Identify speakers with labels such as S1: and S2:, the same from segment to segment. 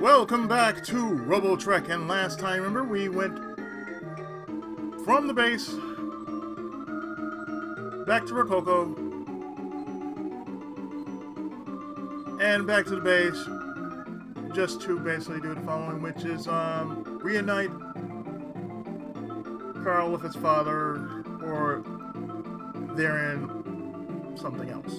S1: Welcome back to Robotrek, and last time, remember, we went from the base back to Rococo and back to the base just to basically do the following, which is um, reunite Carl with his father, or they're in something else.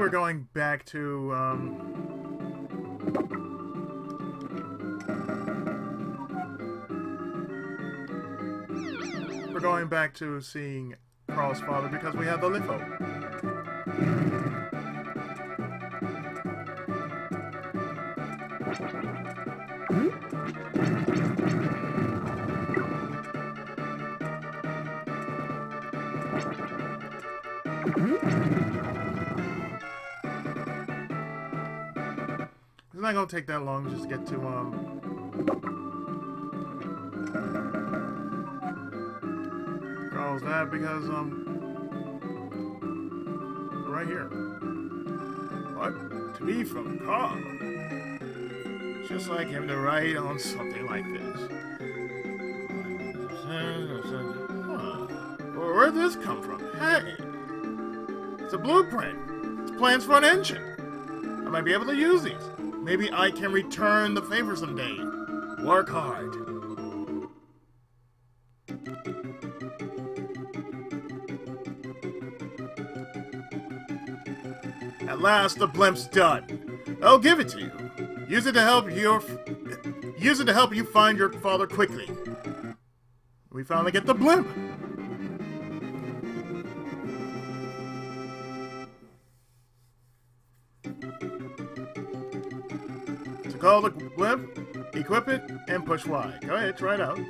S1: We're going back to, um, We're going back to seeing Carl's father because we have the litho. Not gonna take that long just to get to um Carl's that because um right here. What? To be from Carl. Just like him to write on something like this. Huh. Where'd this come from? Hey! It's a blueprint. It's plans for an engine. I might be able to use these. Maybe I can return the favor someday. Work hard. At last, the blimp's done. I'll give it to you. Use it to help your. Use it to help you find your father quickly. We finally get the blimp. To the blimp, equip it, and push Y. Go ahead, try it out.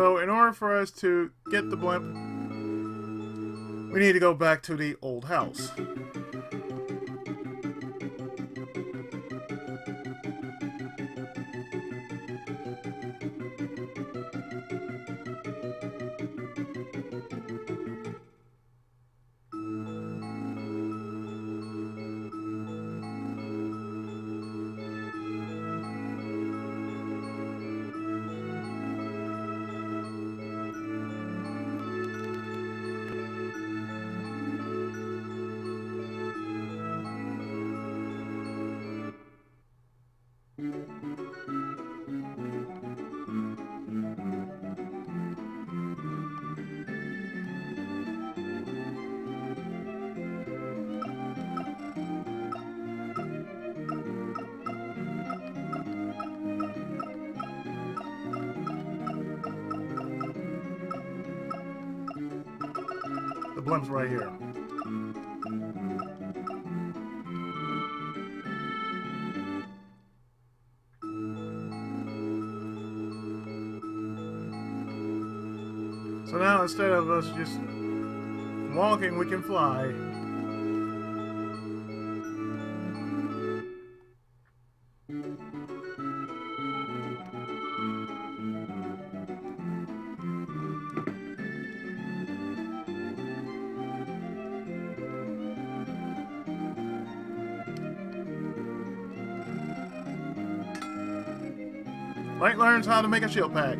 S1: So, in order for us to get the blimp, we need to go back to the old house. Blimp's right here. So now instead of us just walking, we can fly. Learns how to make a shield pack.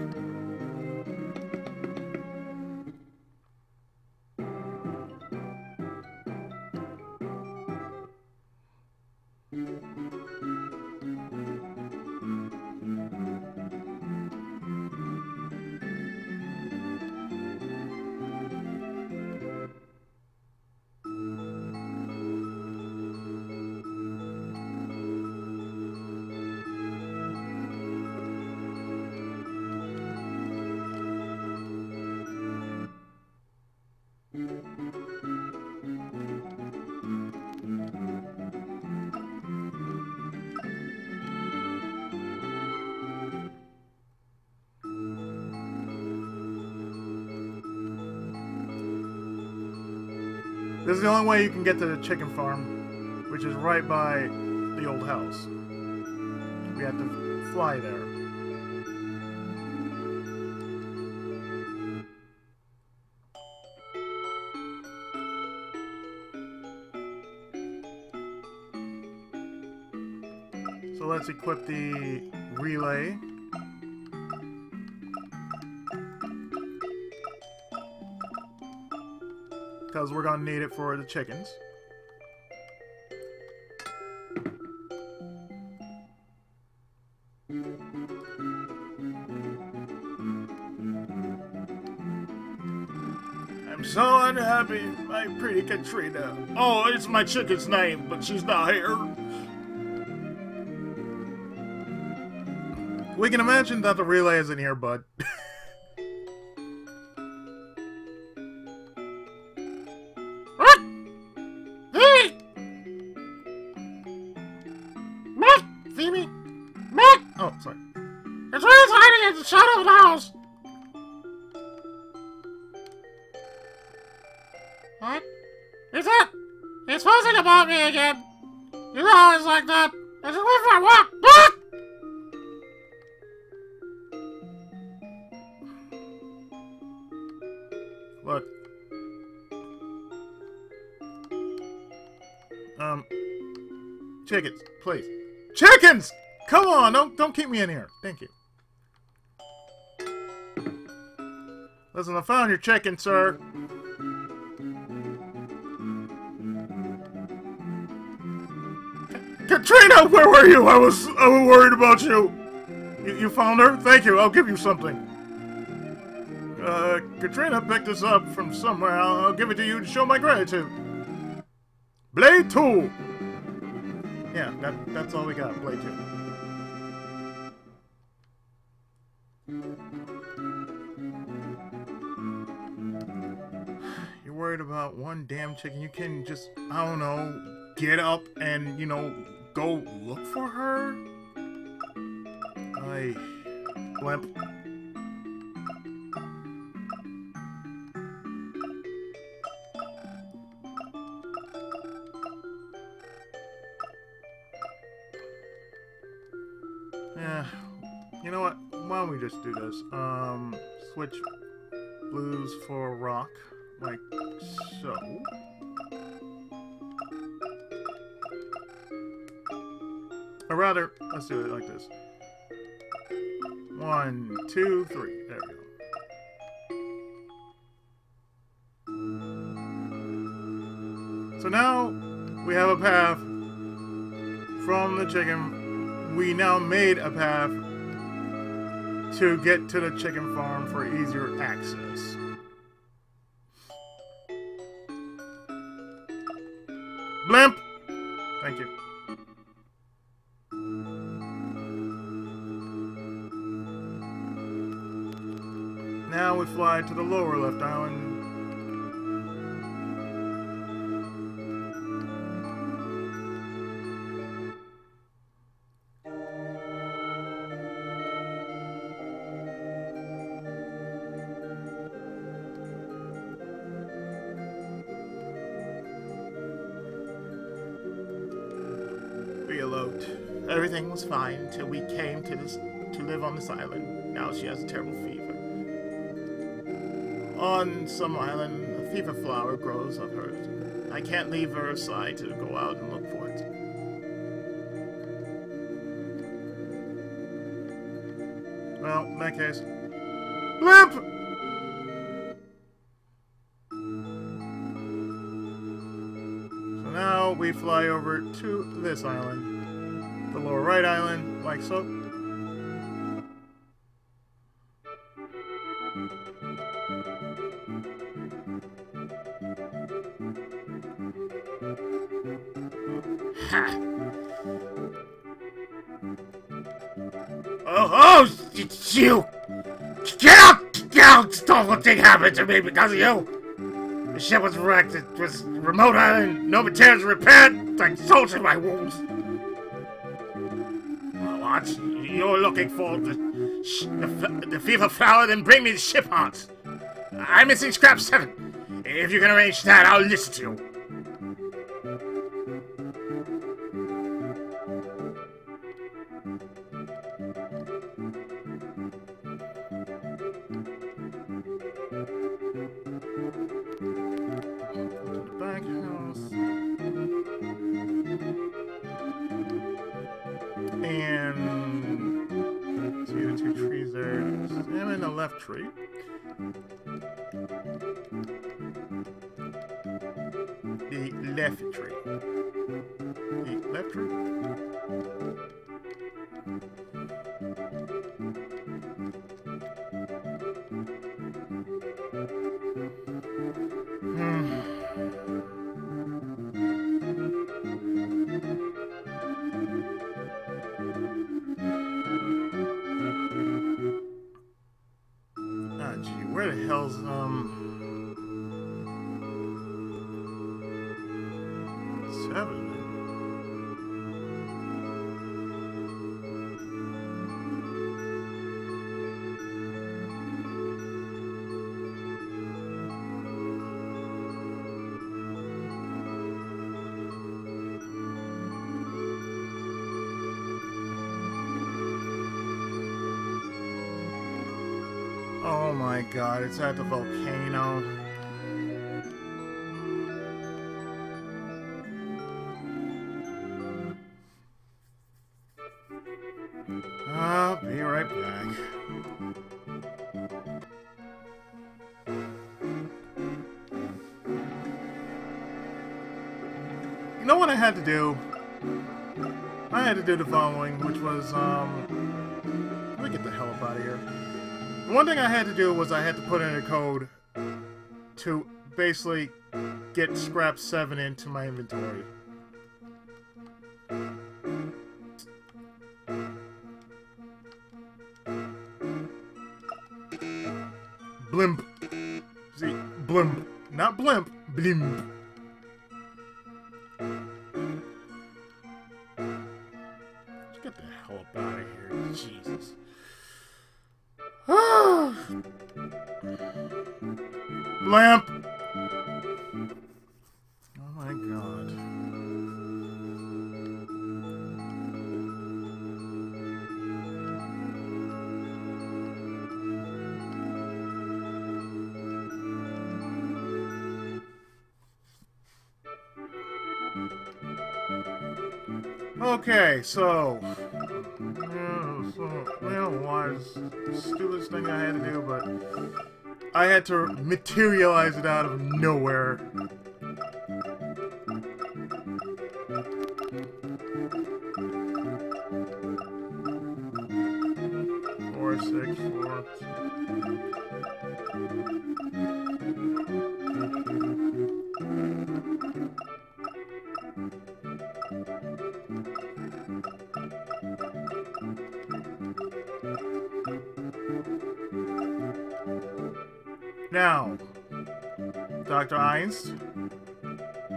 S1: Is the only way you can get to the chicken farm, which is right by the old house. We have to fly there. So let's equip the relay. Because we're going to need it for the chickens. I'm so unhappy, my pretty Katrina. Oh, it's my chicken's name, but she's not here. We can imagine that the relay isn't here, bud. me in here. Thank you. Listen, I found your chicken, sir. Katrina, where were you? I was I was worried about you. You, you found her? Thank you. I'll give you something. Uh, Katrina picked this up from somewhere. I'll, I'll give it to you to show my gratitude. Blade 2! Yeah, that, that's all we got, Blade 2. Worried about one damn chicken. You can just, I don't know, get up and, you know, go look for her? I... Blimp. Yeah, you know what? Why don't we just do this? Um, switch blues for rock, like so. Or rather, let's do it like this. One, two, three. There we go. So now we have a path from the chicken. We now made a path to get to the chicken farm for easier access. We to the lower left island. Everything was fine until we came to this to live on this island. Now she has a terrible fever. On some island, a fever flower grows hers. I can't leave her aside to go out and look for it. Well, in that case, Blimp! So now we fly over to this island. The lower right island, like so. Happened to me because of you! The ship was wrecked. It was remote island. No materials repaired. I told you my wounds. What? You're looking for the, the, the fever flower? Then bring me the ship parts. I'm missing scrap seven. If you can arrange that, I'll listen to you. Trees there. I'm in the left tree. The left tree. The left tree. God, it's at the volcano. I'll be right back. You know what I had to do? I had to do the following, which was, um... Let me get the hell up out of here. One thing I had to do was I had to put in a code to basically get scrap 7 into my inventory. Blimp. See, blimp. Not blimp, blimp.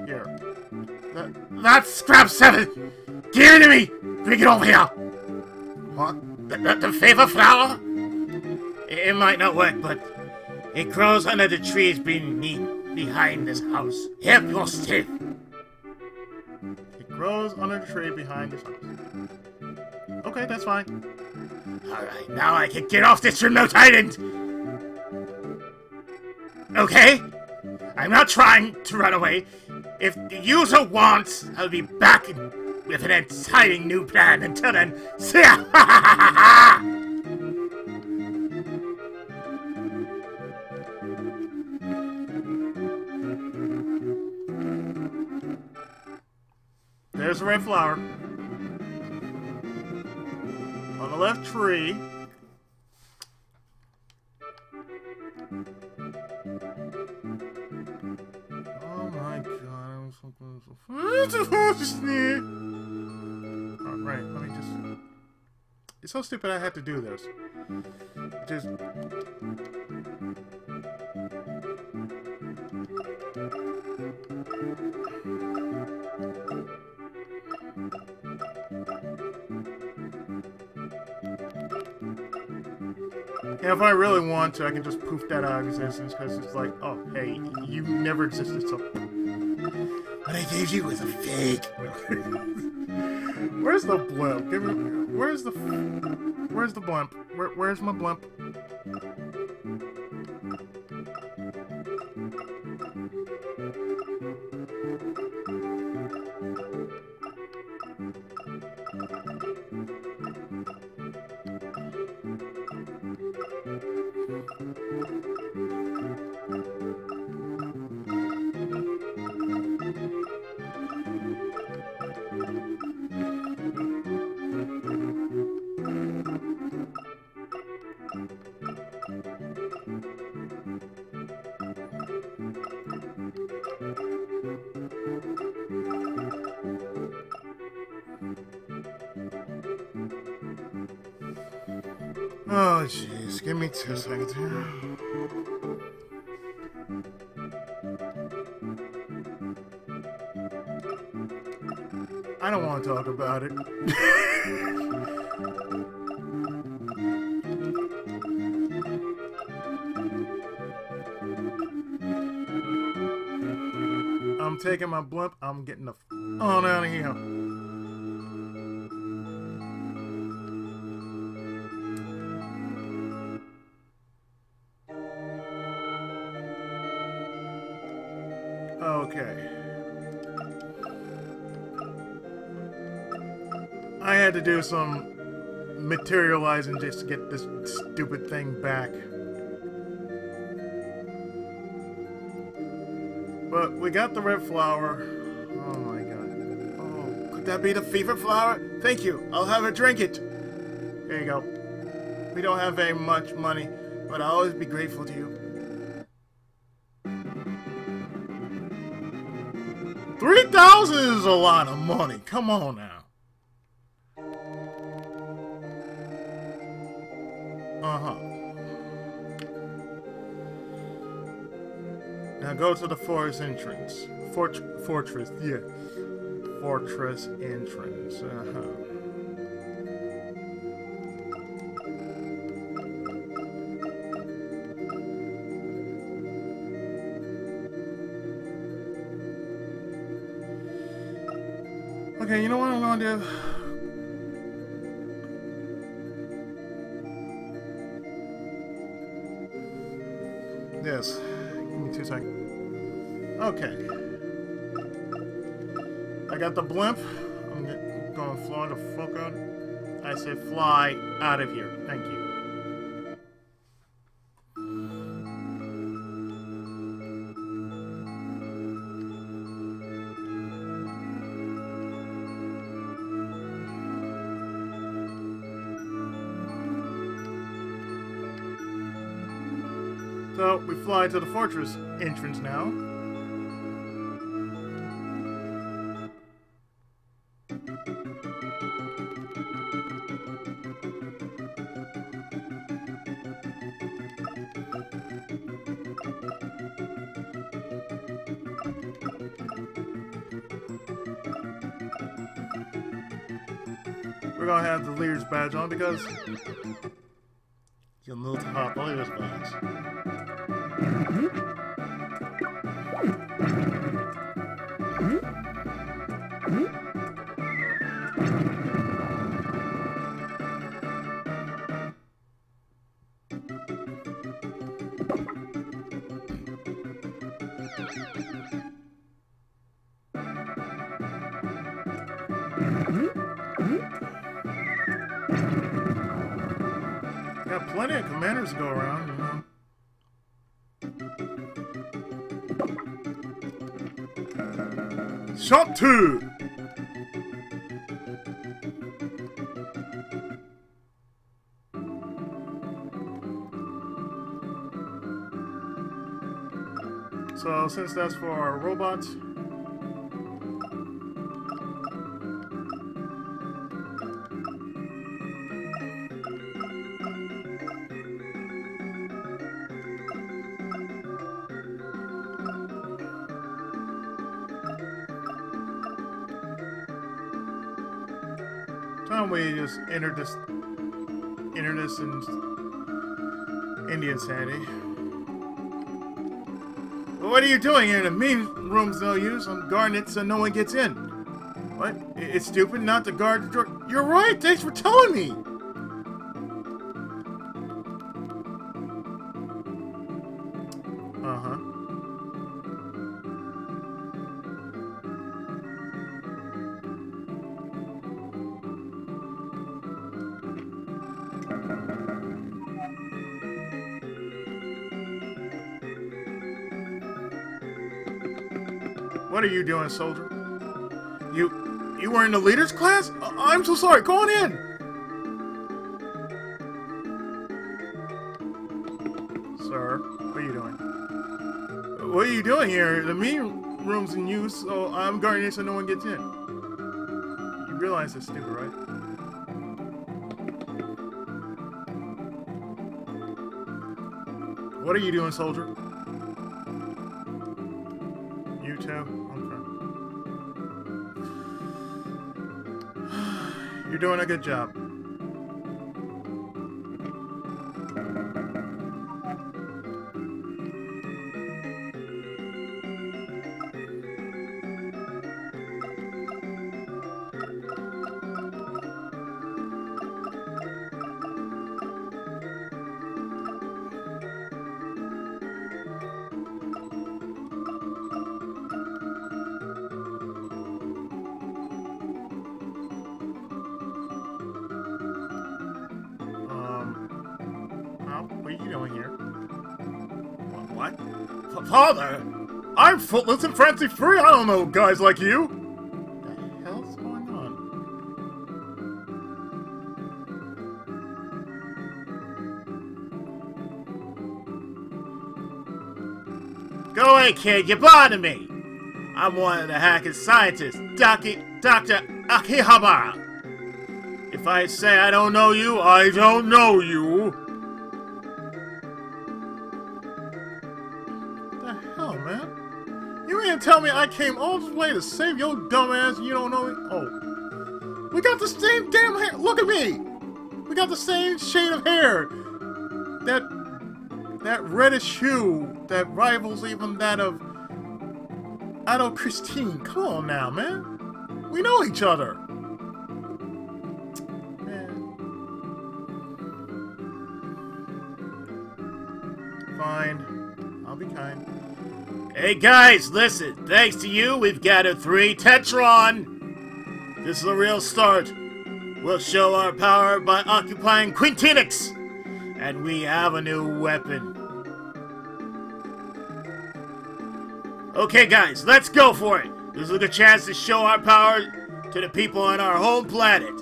S1: Here. That, that's scrap seven! Give it to me! Bring it over here!
S2: What? The, the, the favor flower? It, it might not work, but it grows under the trees beneath, behind this house. Help your stiff.
S1: It grows under the tree behind this house. Okay, that's fine.
S2: Alright, now I can get off this remote island! Okay? I'm not trying to run away. If the user wants, I'll be back with an exciting new plan. Until then, see ya!
S1: There's a red flower. On the left tree. So stupid I had to do this. Just. And if I really want to, I can just poof that out of existence because it's like, oh, hey, you never existed, so.
S2: what I gave you was a fake.
S1: Where's the blimp? Where's the. Where's the blimp? Where, where's my blimp? Two seconds here. I don't want to talk about it. I'm taking my blimp. I'm getting the f on out of here. Do some materializing just to get this stupid thing back. But we got the red flower. Oh my god. Oh, could that be the fever flower? Thank you. I'll have a drink it. There you go. We don't have very much money, but I'll always be grateful to you. 3,000 is a lot of money. Come on now. Now go to the forest entrance. Fort fortress, yeah. Fortress entrance. Uh-huh. Okay, you know what I'm gonna do? Okay. I got the blimp. I'm going to fly the fuck out. I said fly out of here. Thank you. So, we fly to the fortress entrance now. Badge on because you'll need to have the leader's badge. Shot two! So, since that's for our robots, just entered this, entered this in Indian Sandy. What are you doing here? The mean room's no use. I'm guarding it so no one gets in. What? It's stupid not to guard the door. You're right. Thanks for telling me. What are you doing, soldier? You you were in the leaders class? I'm so sorry. Go on in. Sir, what are you doing? What are you doing here? The meeting room's in use, so I'm guarding it so no one gets in. You realize it's stupid, right? What are you doing, soldier? Doing a good job. Father, I'm footless and fancy free. I don't know guys like you. The hell's going on?
S2: Go away, kid. You're bothering me. I'm one of the hacking scientists, Dr. Dr. Akihabara. If I say I don't know you, I don't know you.
S1: I came all this way to save your dumb ass you don't know me? Oh. We got the same damn hair. Look at me! We got the same shade of hair. That that reddish hue that rivals even that of Otto Christine. Come on now, man. We know each other.
S2: Hey guys, listen. Thanks to you, we've got a three Tetron. This is a real start. We'll show our power by occupying Quintenix. And we have a new weapon. Okay, guys, let's go for it. This is a good chance to show our power to the people on our home planet.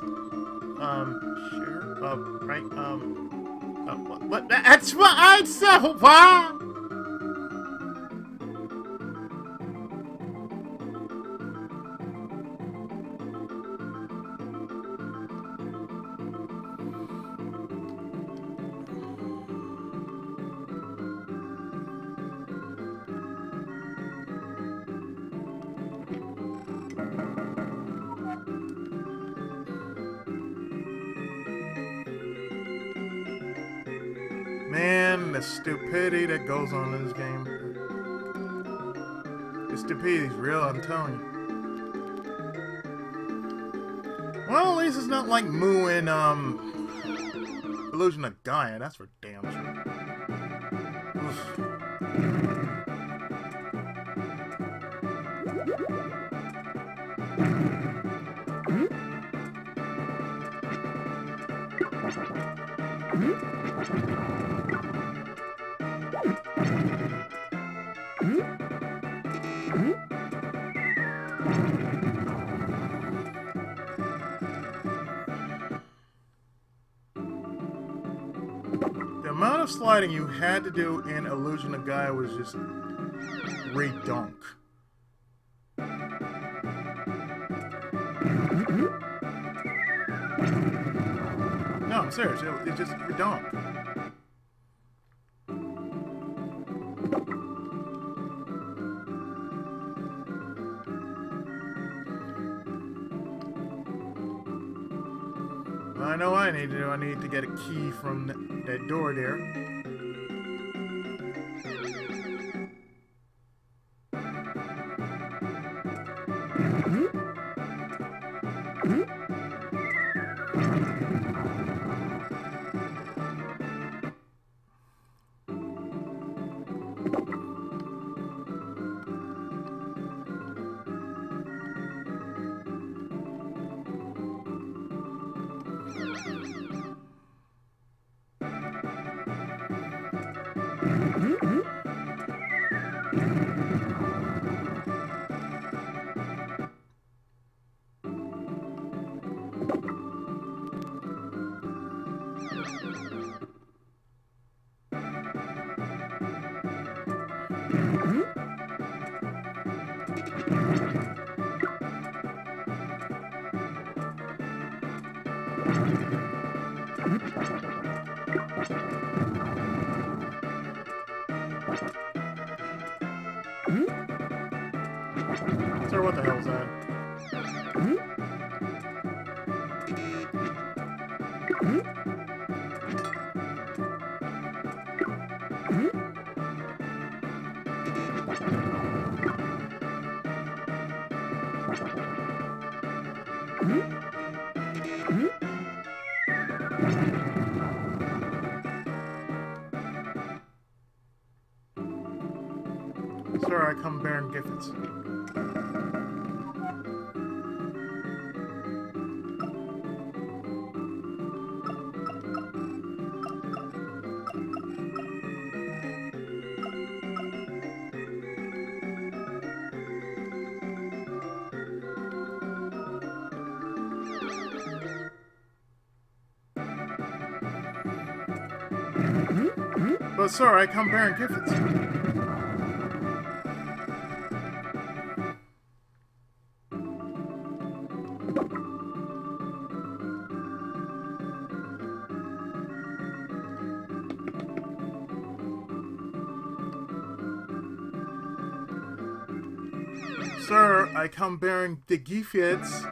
S1: Um, sure. Uh, right, um, uh, what, what,
S2: That's what I said. What?
S1: Stupidity that goes on in this game. The stupidity's real, I'm telling you. Well, at least it's not like Mu and, um, Illusion of Gaia, that's for damn sure. Oof. Sliding you had to do in Illusion The guy was just redunk. No, I'm serious. It, it just redunk. I know I need to do. I need to get a key from th- that door there. Sir, I come bearing gifts. But sir, I come bearing gifts. Come bearing the gifts.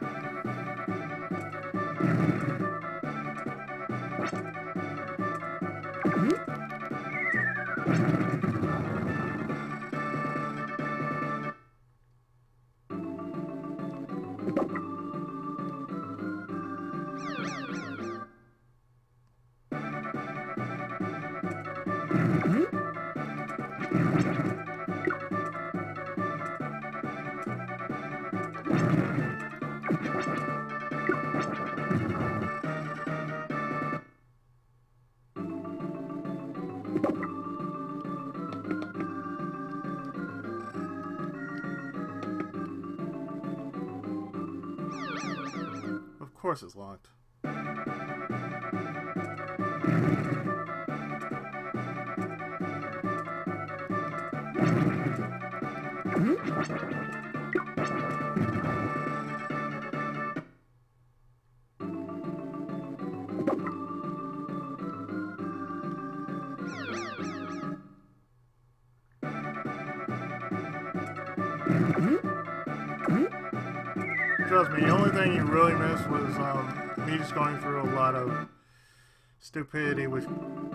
S1: Stupidity with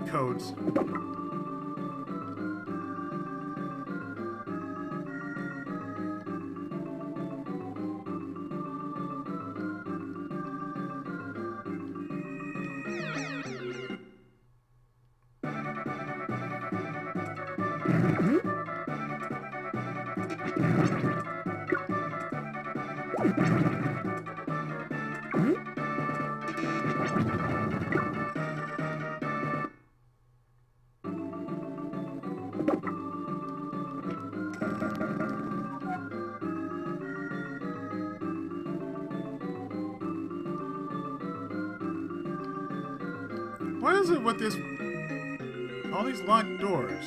S1: codes. Is it with this? All these locked doors.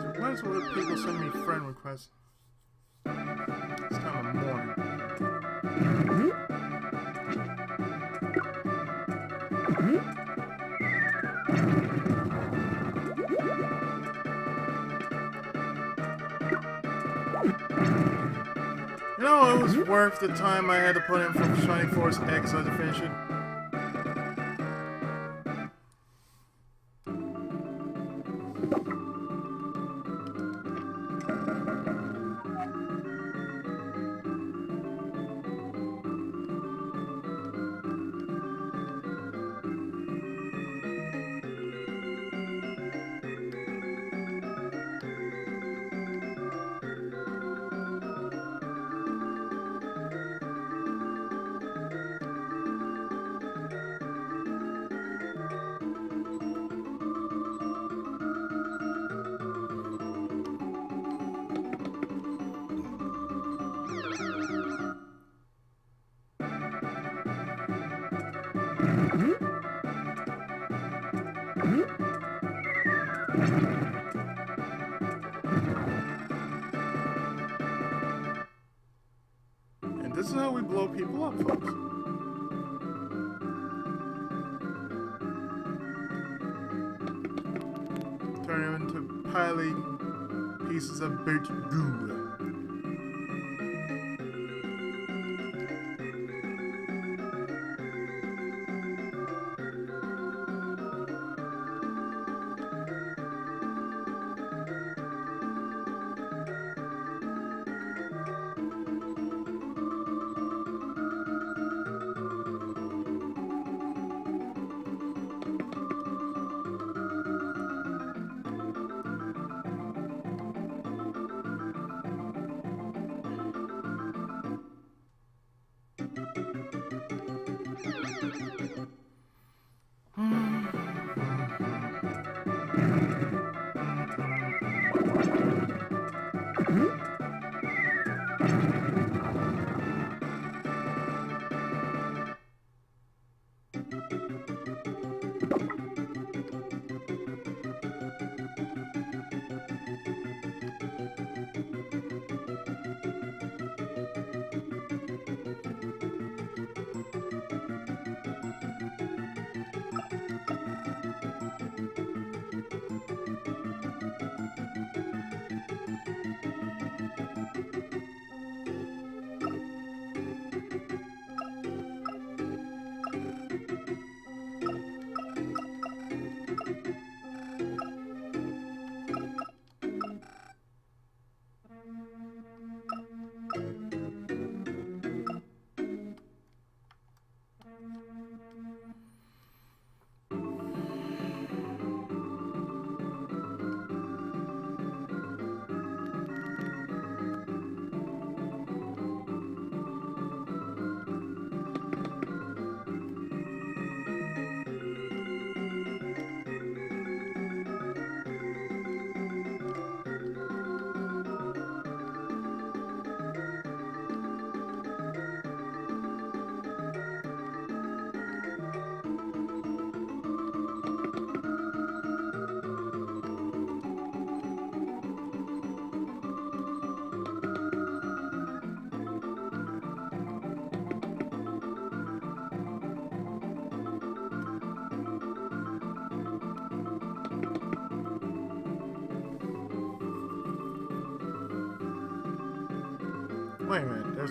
S1: It with people send me friend requests? You know, it was worth the time I had to put in for Shining Force X to finish it. Pieces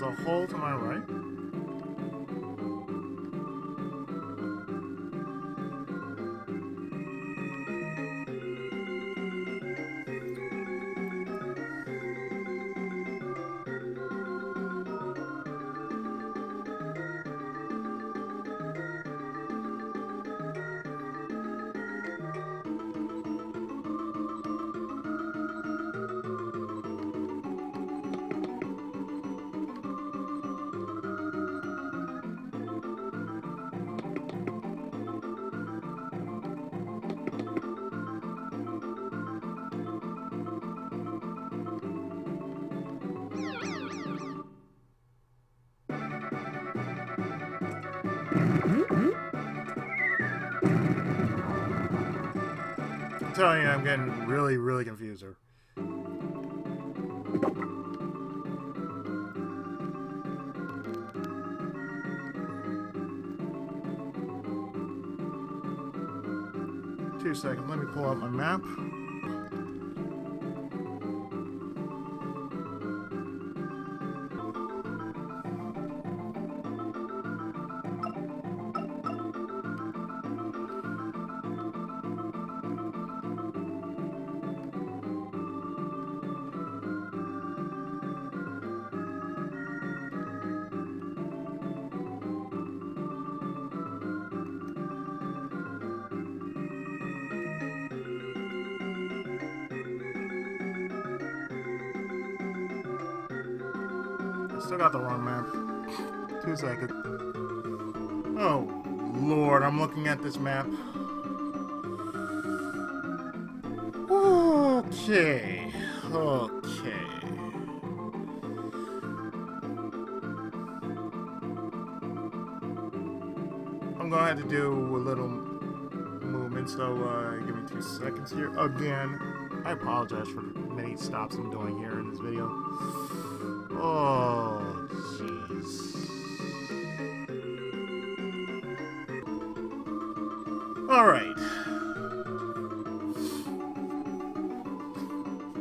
S1: A minute, there's a hole to my telling you, I'm getting really, really confused here. Two seconds, let me pull out my map. Map. Two seconds. Oh, Lord, I'm looking at this map. Okay. Okay. I'm gonna have to do a little movement, so uh, give me two seconds here. Again, I apologize for many stops I'm doing here in this video. Oh, All right.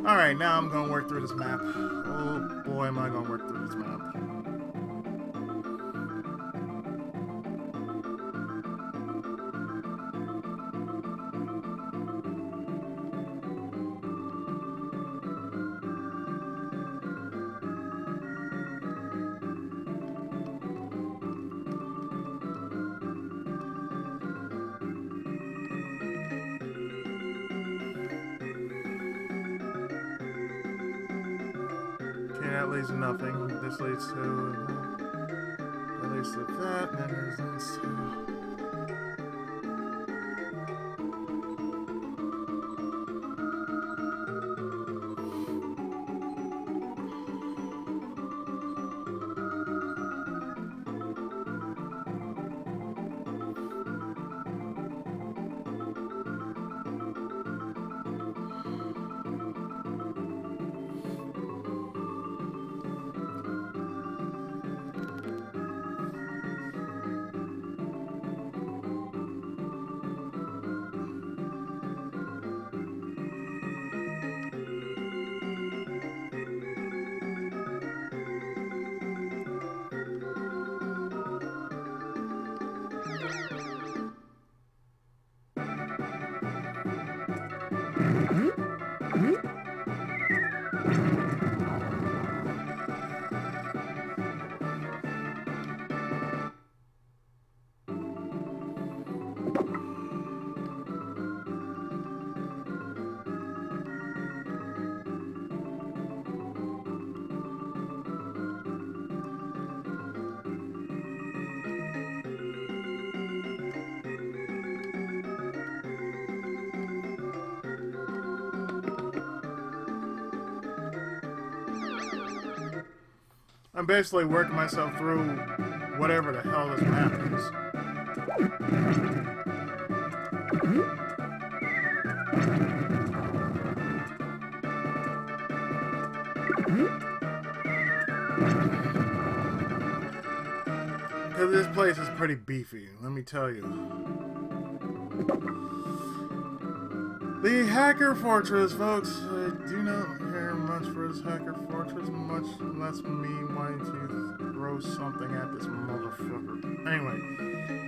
S1: Alright, now I'm gonna work through this map. Oh boy, am I gonna work through this map. Leads to nothing. This leads to... Uh, that leads to that, and then there's this. Uh, I'm basically working myself through whatever the hell this map is. Because this place is pretty beefy, let me tell you. The Hacker Fortress, folks. Much less me wanting to throw something at this motherfucker. Anyway.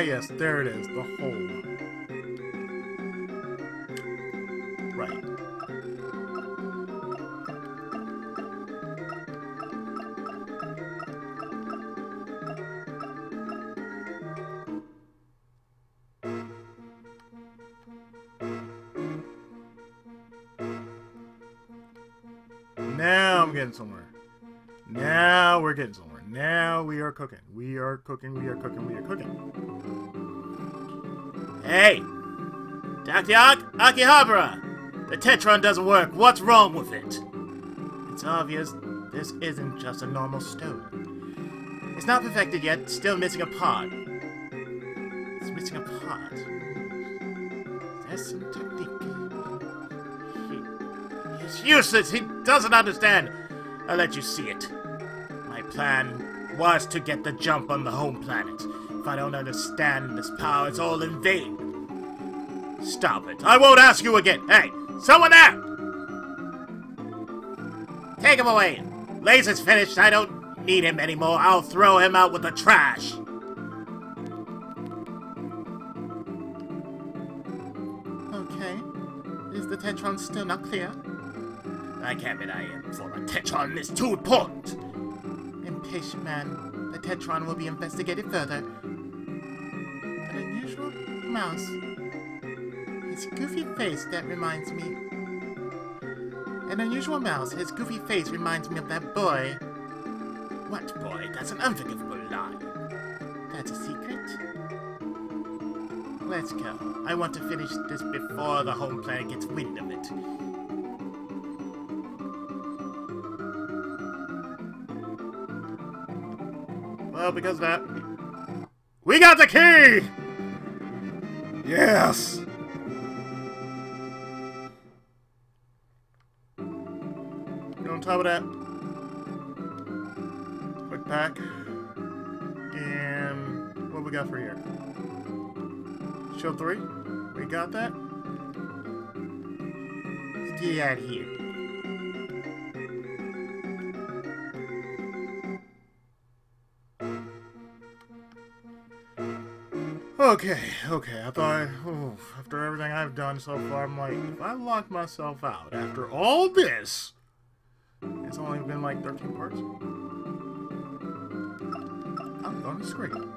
S1: Yes, there it is, the hole. Are cooking. We are cooking. We are cooking. We are cooking.
S2: Hey! Dr. Ak- Akihabara! The Tetron doesn't work. What's wrong with it?
S1: It's obvious this isn't just a normal stone. It's not perfected yet, still missing a part. It's missing a part. There's some technique.
S2: It's useless. He doesn't understand. I'll let you see it. My plan was to get the jump on the home planet. If I don't understand this power, it's all in vain. Stop it. I won't ask you again. Hey, someone there! Take him away. Laser's finished. I don't need him anymore. I'll throw him out with the trash.
S1: Okay. Is the Tetron still not clear?
S2: I can't I am, for the Tetron is too important.
S1: Impatient man. The Tetron will be investigated further. An unusual mouse. His goofy face that reminds me. An unusual mouse. His goofy face reminds me of that boy.
S2: What boy? That's an unforgivable lie.
S1: That's a secret. Let's go. I want to finish this before the home planet gets wind of it. Well, because of that,
S2: We got the key!
S1: Yes! On top of that, quick pack. And what we got for here? Shield 3? We got that? Let's get out of here. Okay, okay. I thought, after everything I've done so far, I'm like, if I lock myself out after all this, it's only been like 13 parts. I'm gonna scream.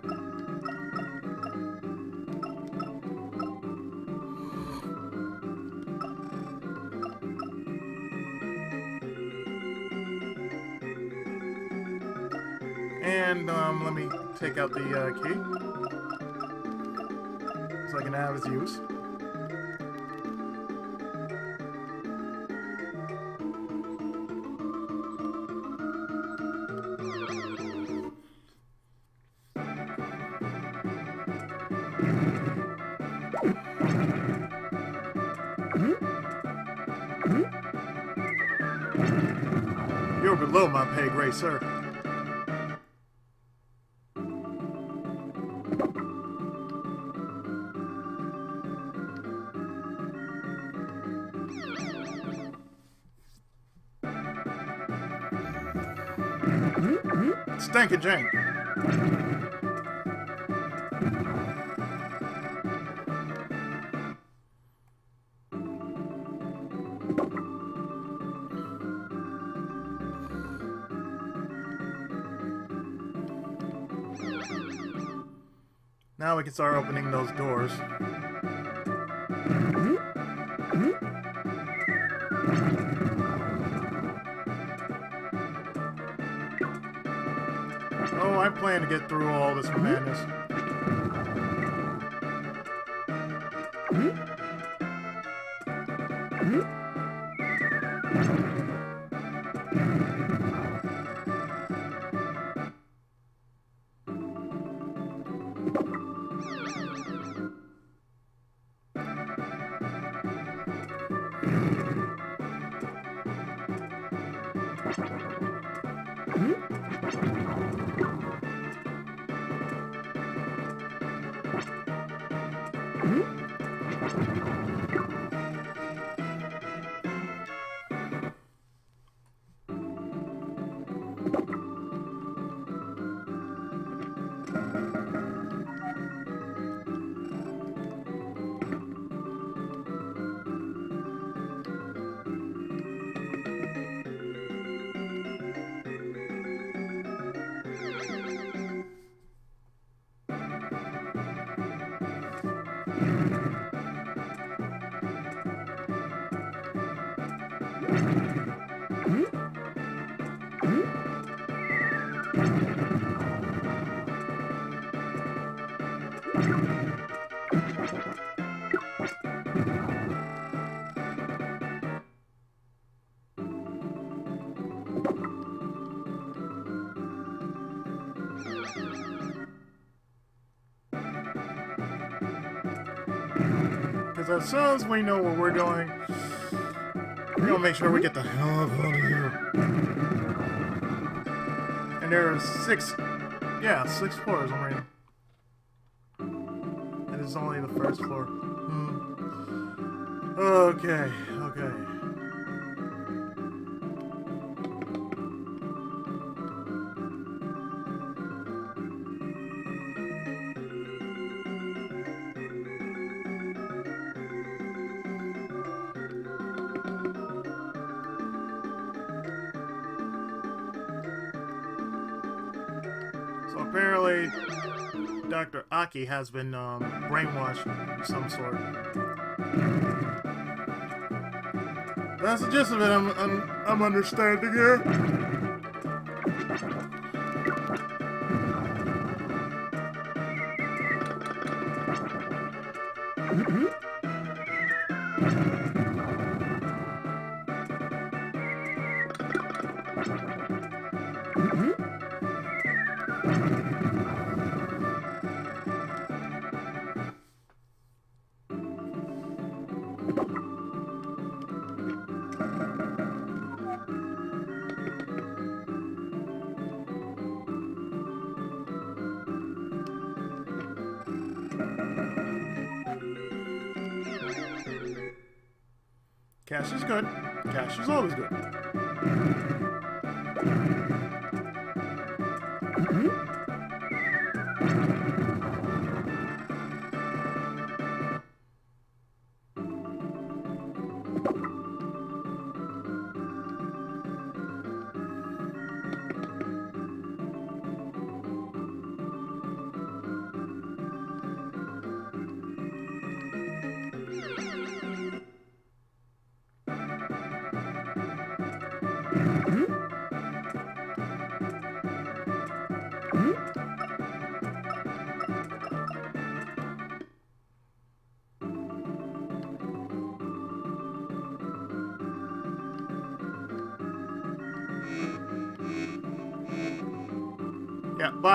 S1: And um, let me take out the uh, key so I can have its use. You're below my pay grade, sir. Stanky Jank. Now we can start opening those doors. Plan to get through all this madness. As we know what we're doing, we're gonna make sure we get the hell out of here. And there are six, yeah, six floors I'm reading. And it's only the first floor. Hmm. Okay, okay. Dr. Has been um, brainwashed of some sort. That's the gist of it. I'm, I'm, I'm understanding here.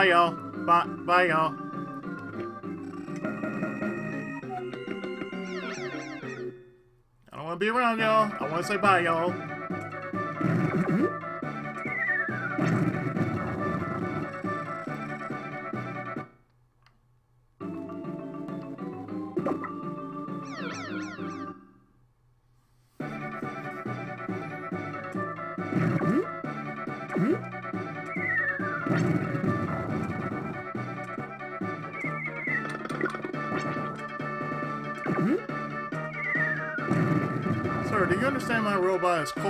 S1: Y'all. Bye, bye y'all. I don't want to be around y'all. I want to say bye y'all.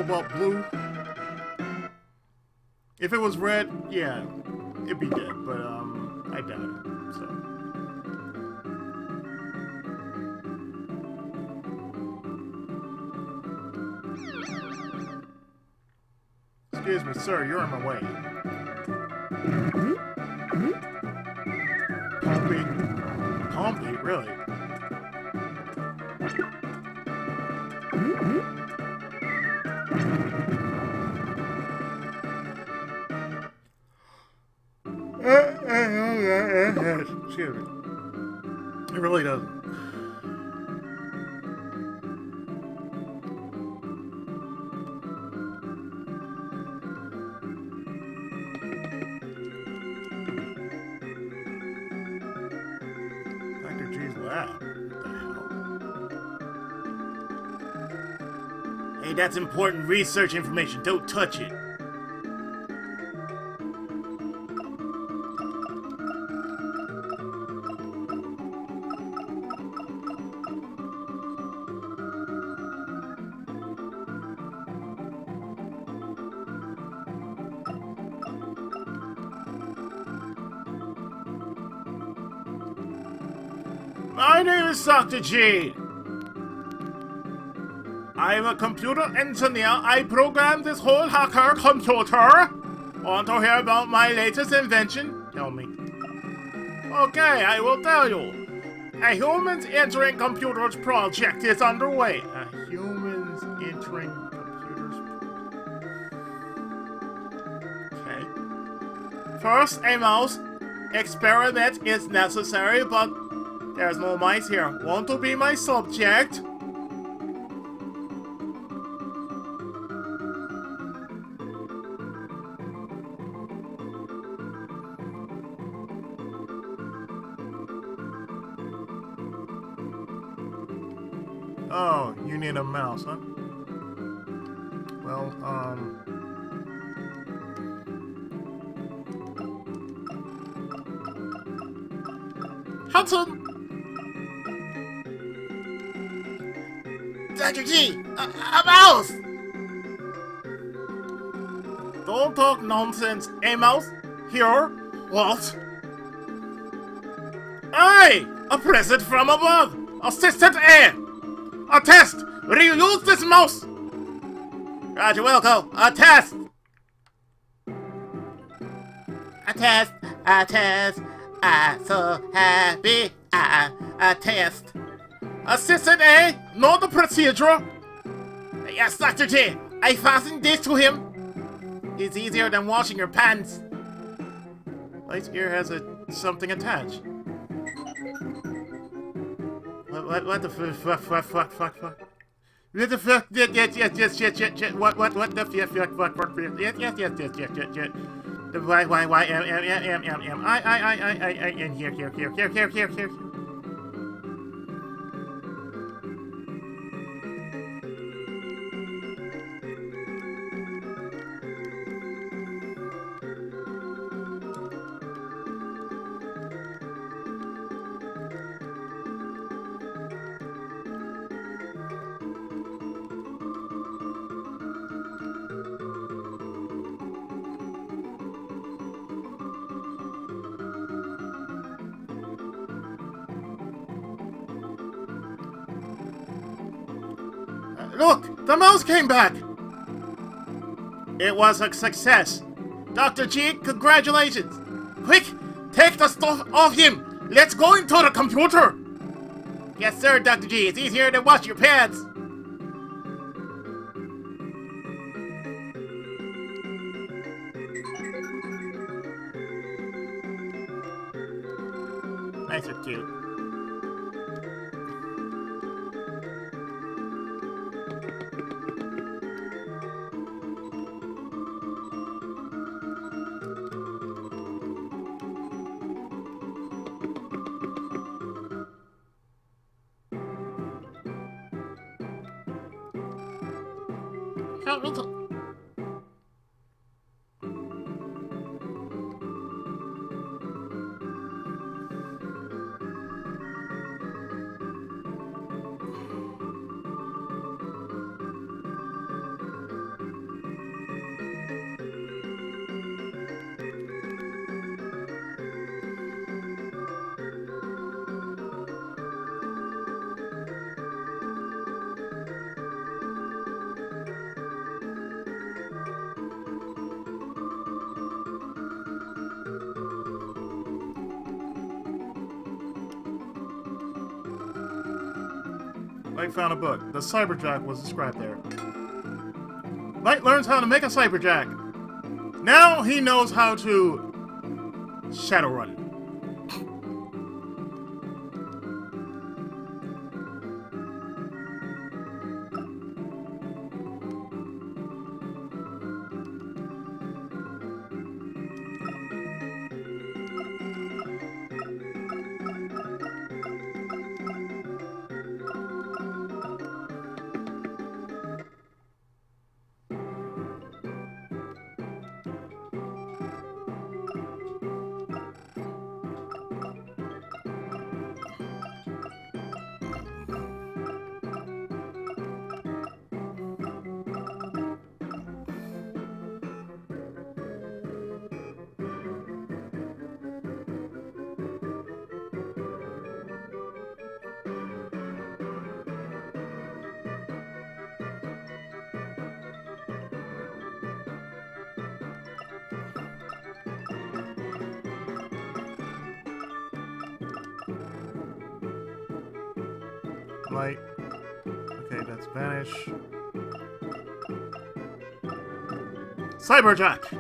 S1: Cobalt blue? If it was red, yeah, it'd be dead, but um, I doubt it, so. Excuse me, sir, you're in my way.
S2: That's important research information. Don't touch it.
S1: My name is Dr. G. I am a computer engineer. I programmed this whole hacker computer. Want to hear about my latest invention? Tell me. Okay, I will tell you. A humans entering computers project is underway. A humans entering computers. Okay. First, a mouse experiment is necessary, but there's no mice here. Want to be my subject? Mouse, huh? Well, um... Hudson!
S2: Dr. G, a, a mouse!
S1: Don't talk nonsense, eh, mouse? Here? What? Hey! A present from above! Assistant A! A test! Use this mouse?
S2: Roger Wilco, a test! A test, a test, I'm so happy, a, a test.
S1: Assistant A, know eh? the procedure?
S2: Yes, Dr. G, I fastened this to him. It's easier than washing your pants.
S1: Lightyear has a something attached. What, what, what the fuck, fuck, fuck, fuck, fuck? What the fuck? Yes, yes, yes, yes, yes, yes, yes. What, what, what the fuck, fuck, fuck, fuck, fuck, yes, yes, yes, yes, yes, yes, yes. Why, why, why, m, m, m, m, m, m, I, I, I, I, I, I, and here, here, here, here, here, here, here. The mouse came back! It was a success. Dr. G, congratulations! Quick! Take the stuff off him! Let's go into the computer!
S2: Yes, sir, Dr. G. It's easier to wash your pants.
S1: Nice or cute.
S2: Found a book. The Cyberjack was described there. Knight learns how to make a Cyberjack. Now he knows how to Shadowrun. Cyberjack!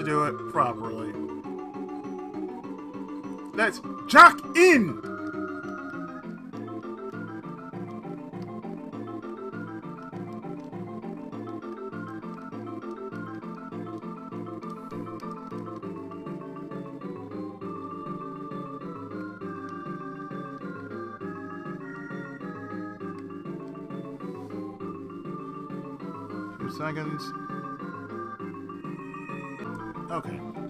S1: To do it properly. Let's jack in! Seconds. Okay.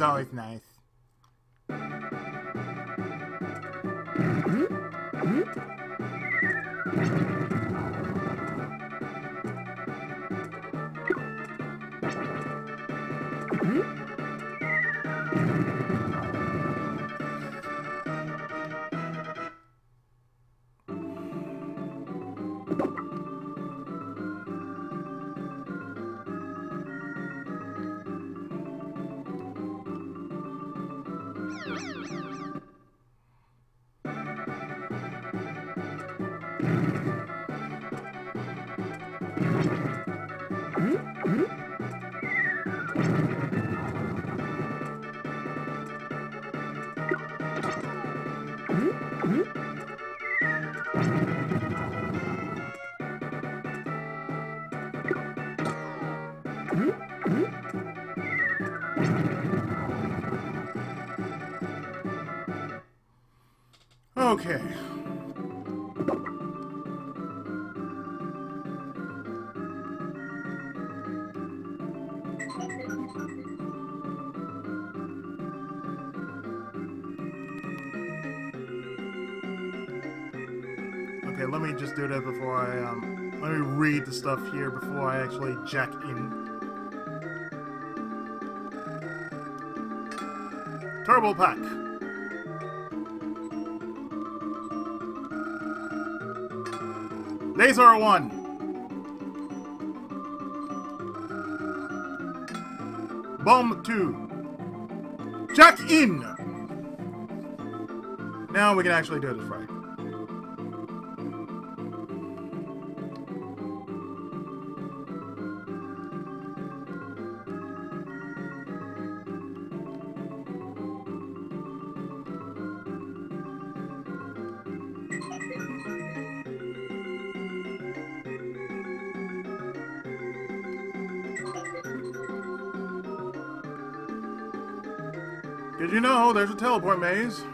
S1: Lane's stuff here before I actually jack in. Turbo Pack. Laser 1. Bomb 2. Jack in! Now we can actually do this right. Teleport maze?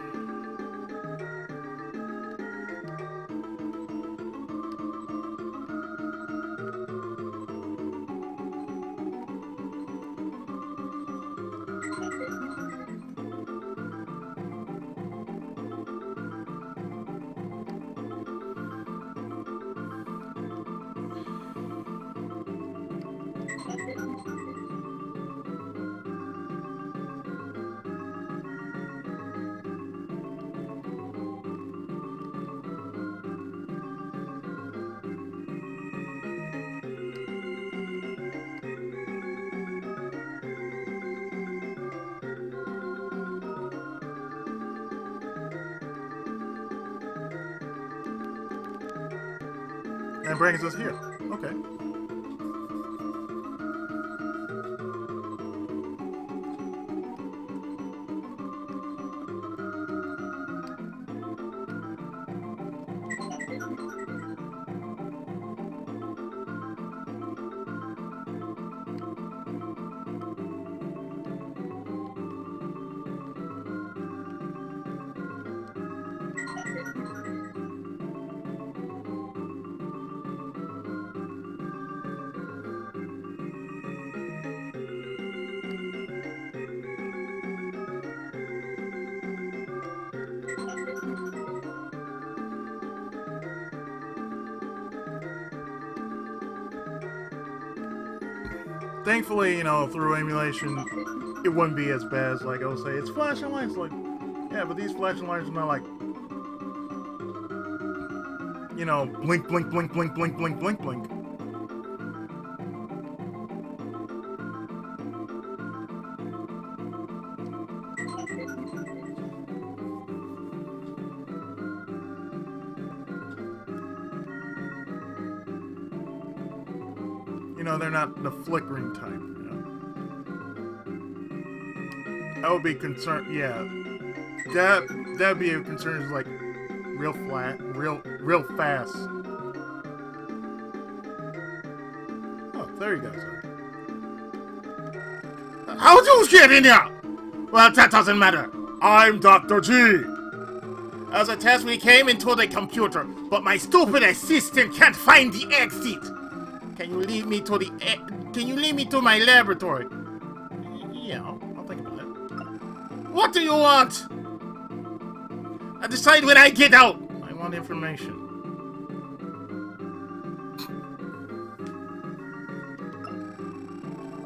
S1: Brings us here. Okay. Thankfully, you know, through emulation, it wouldn't be as bad as, like, I'll say, it's flashing lights, like, yeah, but these flashing lights are not like, you know, blink, blink, blink, blink, blink, blink, blink, blink. Type, you know. I would be concerned, yeah. That, that'd be a concern, is like, real flat, real, real fast. Oh, there you guys are.
S2: How'd you get in here? Well, that doesn't matter. I'm Dr. G. As a test, we came into the computer, but my stupid assistant can't find the exit. Can you lead me to the? Can you lead me to my laboratory?
S1: Yeah, I'll, I'll think about it.
S2: What do you want? I decide when I get out.
S1: I want information.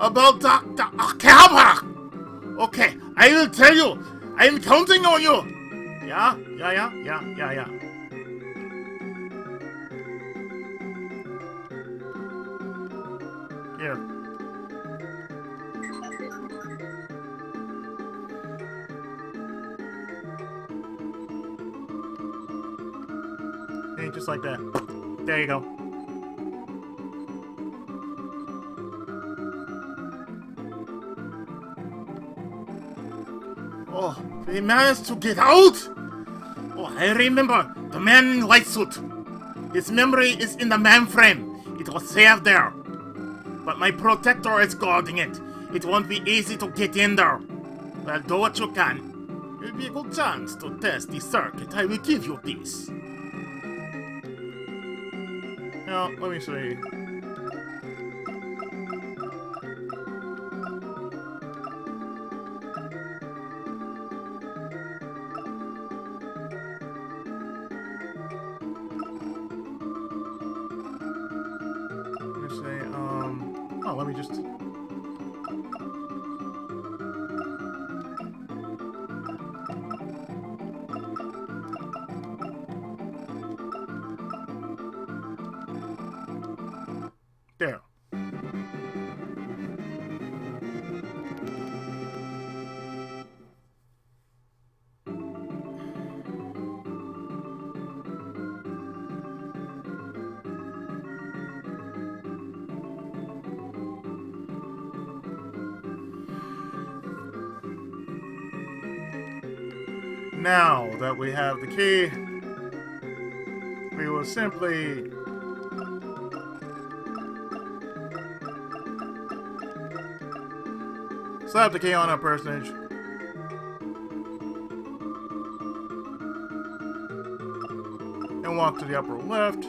S2: About Dr. Akaba. Okay, I will tell you. I'm counting on you.
S1: Yeah, yeah, yeah, yeah, yeah, yeah. You go.
S2: Oh, they managed to get out? Oh, I remember the man in white suit. His memory is in the mainframe. It was saved there. But my protector is guarding it. It won't be easy to get in there. Well, do what you can. It'll be a good chance to test the circuit. I will give you this.
S1: Now, let me see. The key, we will simply slap the key on our personage. And walk to the upper left.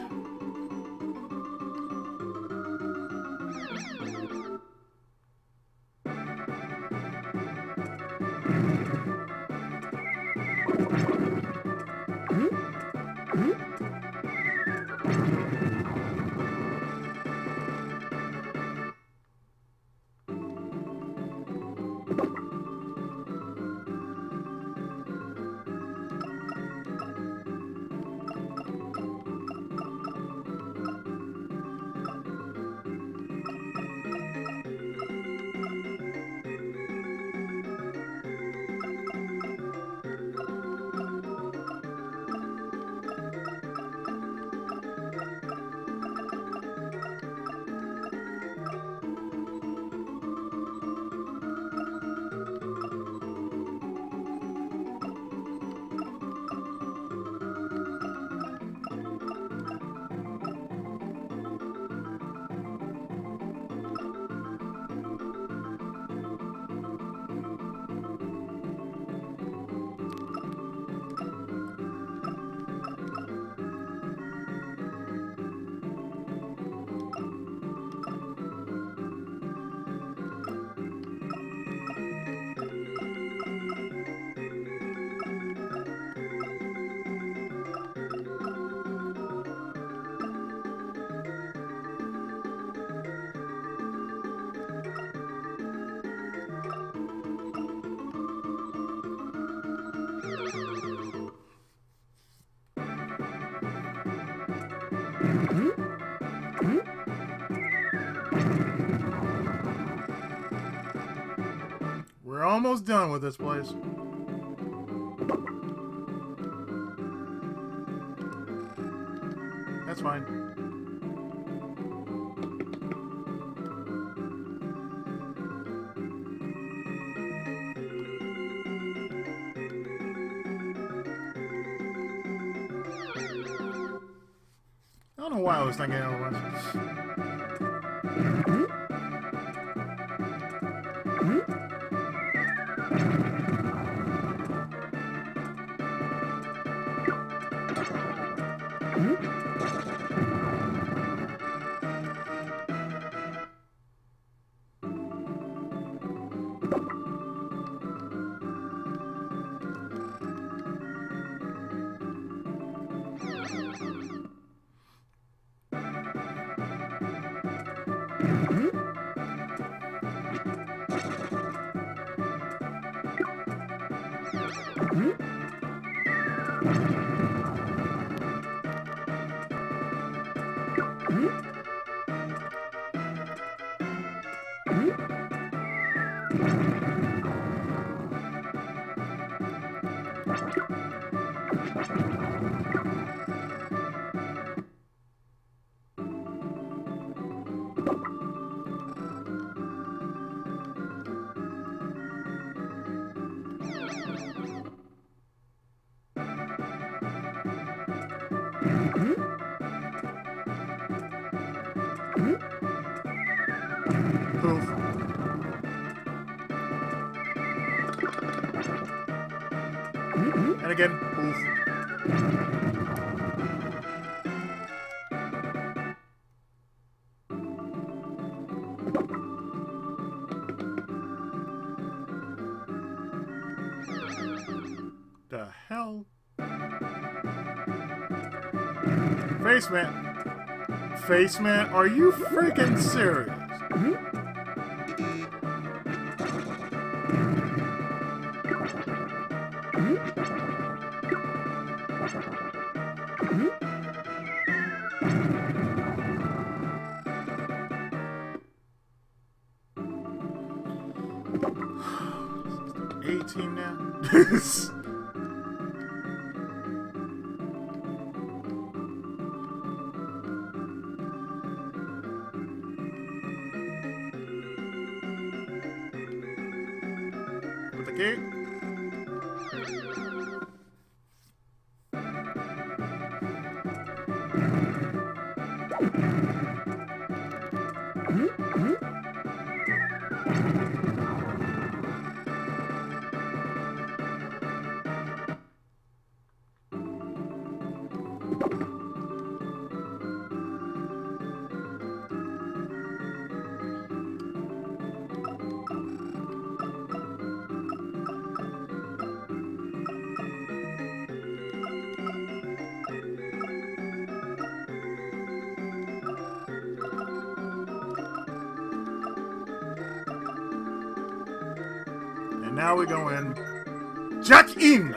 S1: Done with this place. That's fine. I don't know why I was thinking Poof. Face man. Face man, are you freaking serious? Now go in. Jack in!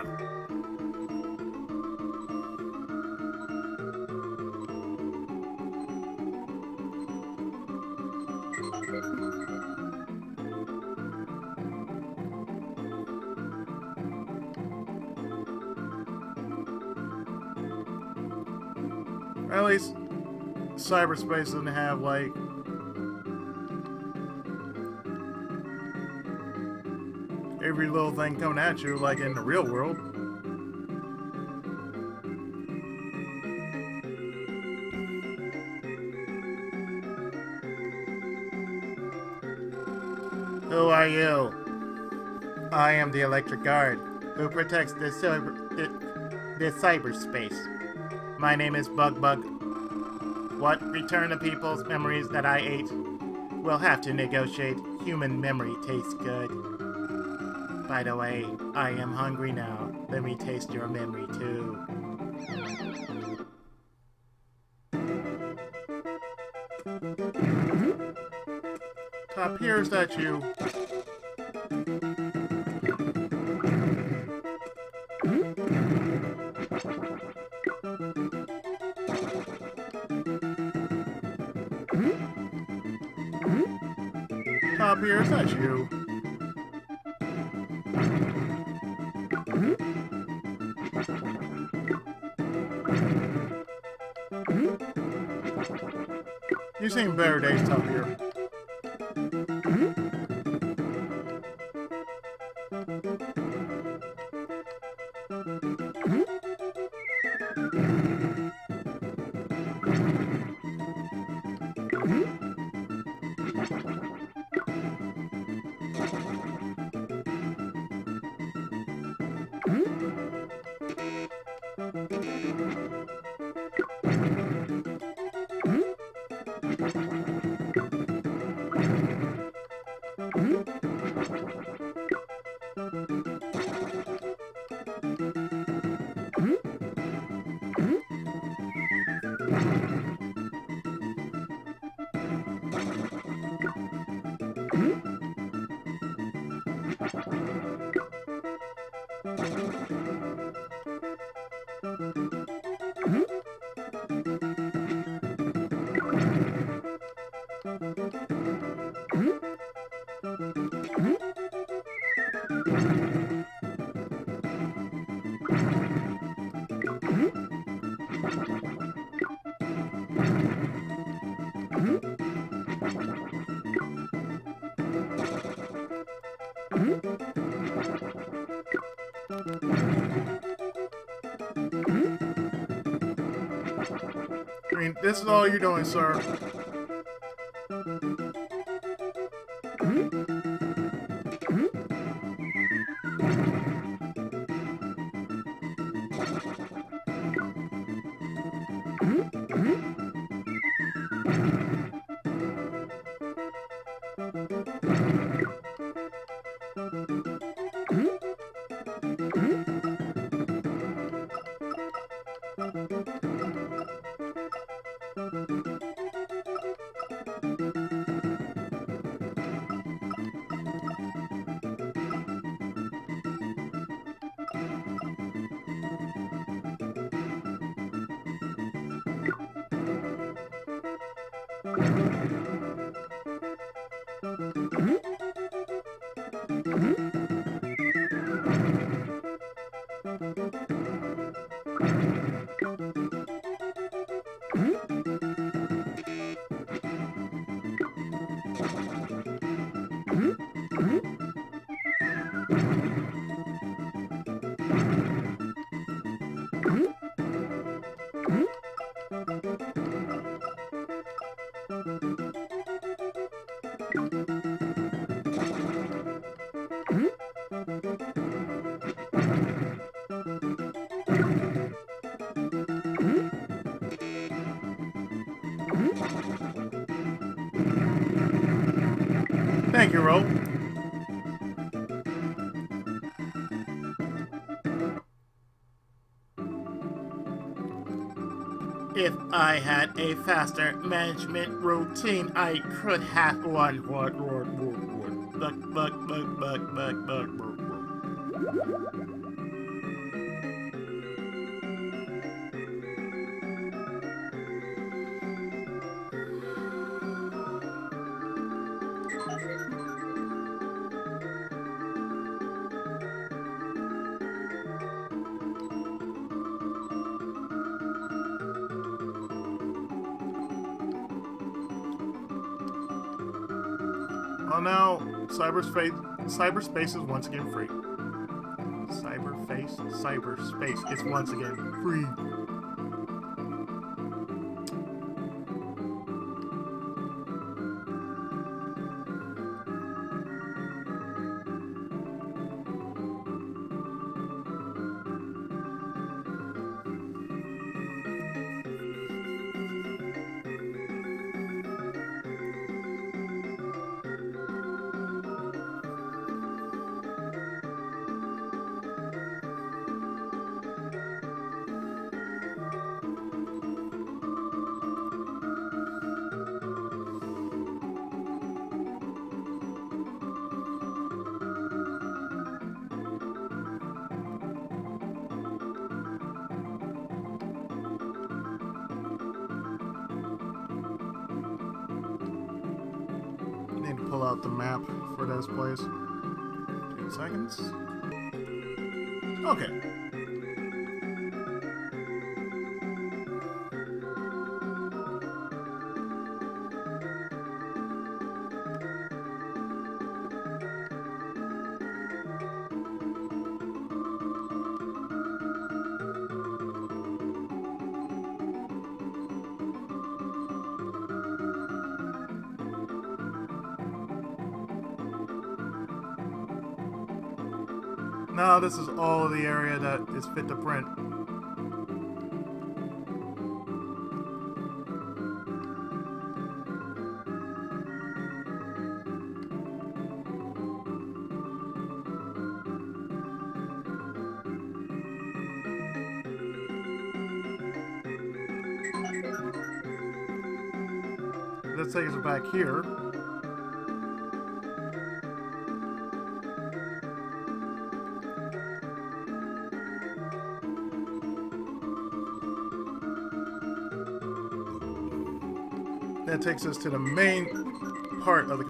S1: At least cyberspace doesn't have like every little thing coming at you like in the real world. Who are you? I am the electric guard who protects the cyber the, the cyberspace. My name is Bug Bug. What return of people's memories that I ate? We'll have to negotiate. Human memory tastes good. By the way, I am hungry now. Let me taste your memory too. Mm-hmm. Appears that you. Mm-hmm. Mm-hmm. Appears that you. Seen better days top here. This is all you're doing, sir. Thank you, Ro.
S2: I had a faster management routine, I could have one. What? What? What? What? Buck, buck, buck, buck, buck, buck, buck,
S1: cyberspace cyberspace is once again free. Cyberface, cyberspace is once again free. Two No, this is all the area that is fit to print. Let's take us back here. Takes us to the main part of the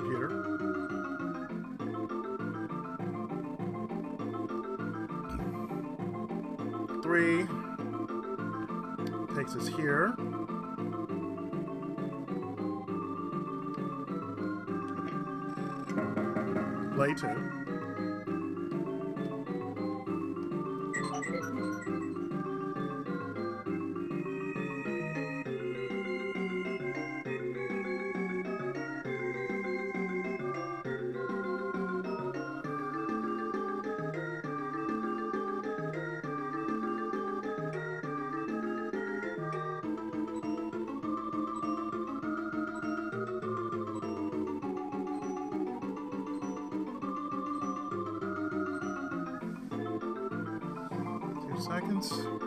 S1: seconds.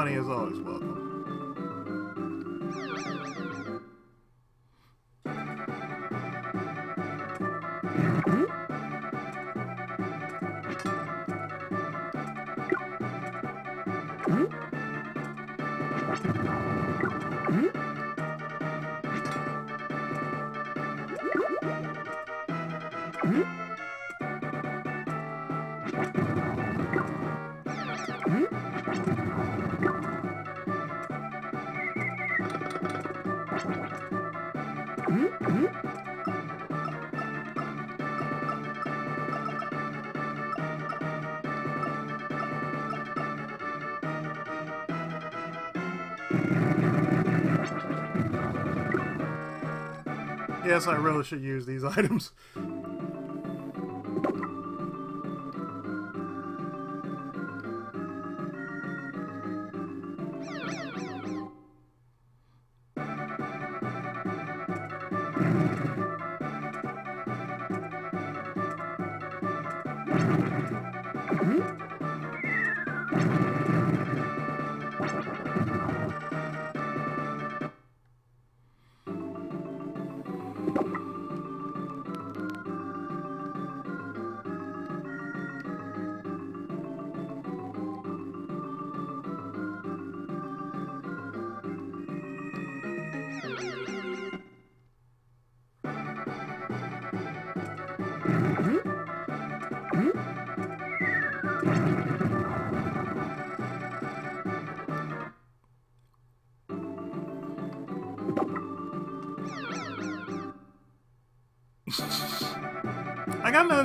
S1: money is always welcome. Thank you. Yes, I really should use these items.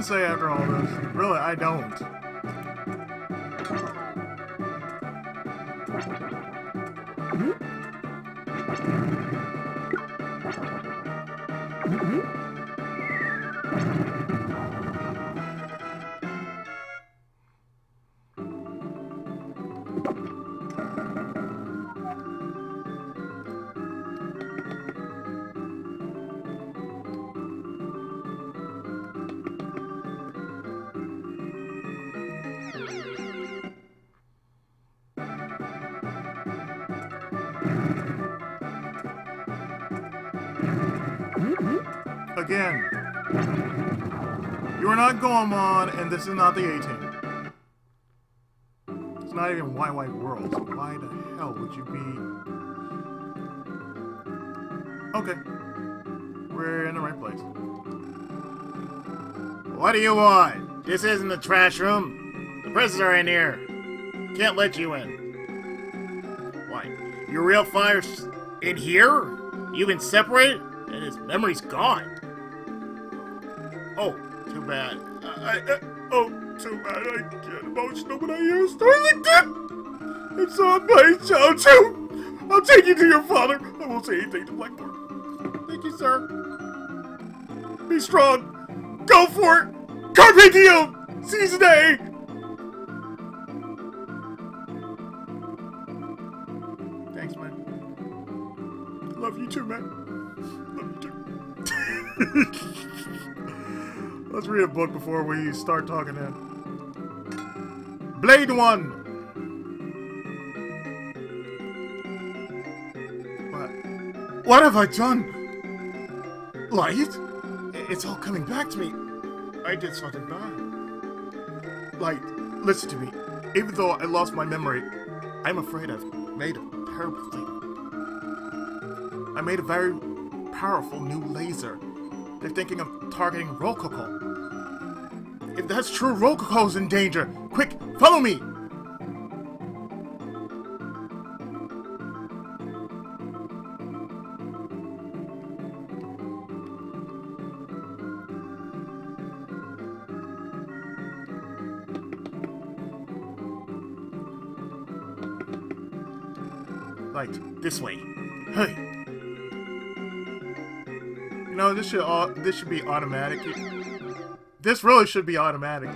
S1: Say after all this. Really, I don't. Goemon, and this is not the 18. It's not even Why White World, so why the hell would you be... Okay. We're in the right place.
S2: What do you want? This isn't the trash room. The prisoners are in here. Can't let you in. Why? Your real fire's in here? You've been separated? And his memory's gone. Oh, too bad. I, I, oh, too bad. I get emotional when I hear a story like that. I'm so amazed, too. I'll take you to your father. I won't say anything to Blackbeard. Thank you, sir. Be strong. Go for it. Carpe diem. The day.
S1: Thanks, man.
S2: Love you too, man. Love you too.
S1: Let's read a book before we start talking in. Blade One! What? What have I done? Light? It's all coming back to me. I did something bad. Light, listen to me. Even though I lost my memory, I'm afraid I've made a terrible thing. I made a very powerful new laser. They're thinking of targeting Rococo. If that's true, Rococo's in danger. Quick, follow me! Right, this way. Hey! This should all this should be automatic. This really should be automatic.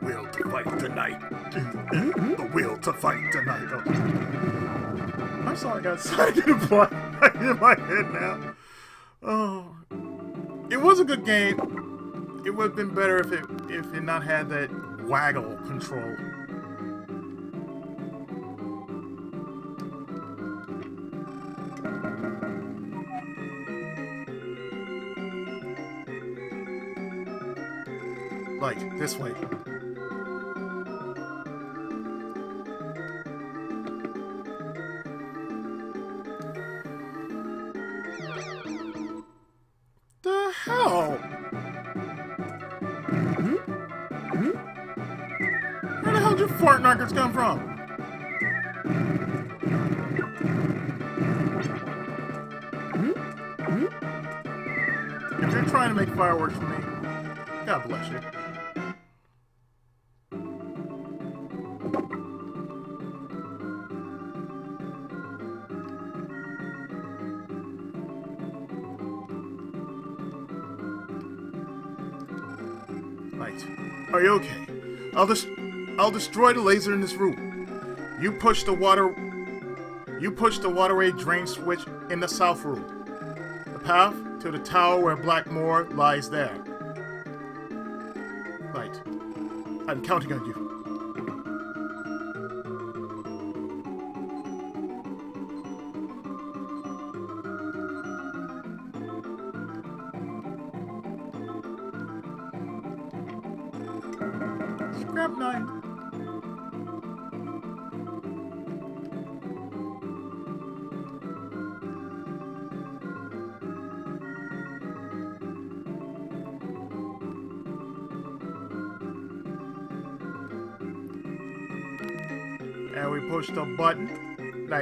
S1: Will to fight tonight. the will to fight tonight. Oh. I'm sorry, I got psychic in my head now. Oh, it was a good game. It would have been better if it if it not had that waggle control. This way. The hell? Where the hell did fart knockers come from? If you're trying to make fireworks for me, God bless you. I'll I'll destroy the laser in this room. You push the water you push the waterway drain switch in the south room. The path to the tower where Blackmore lies there. Right. I'm counting on you.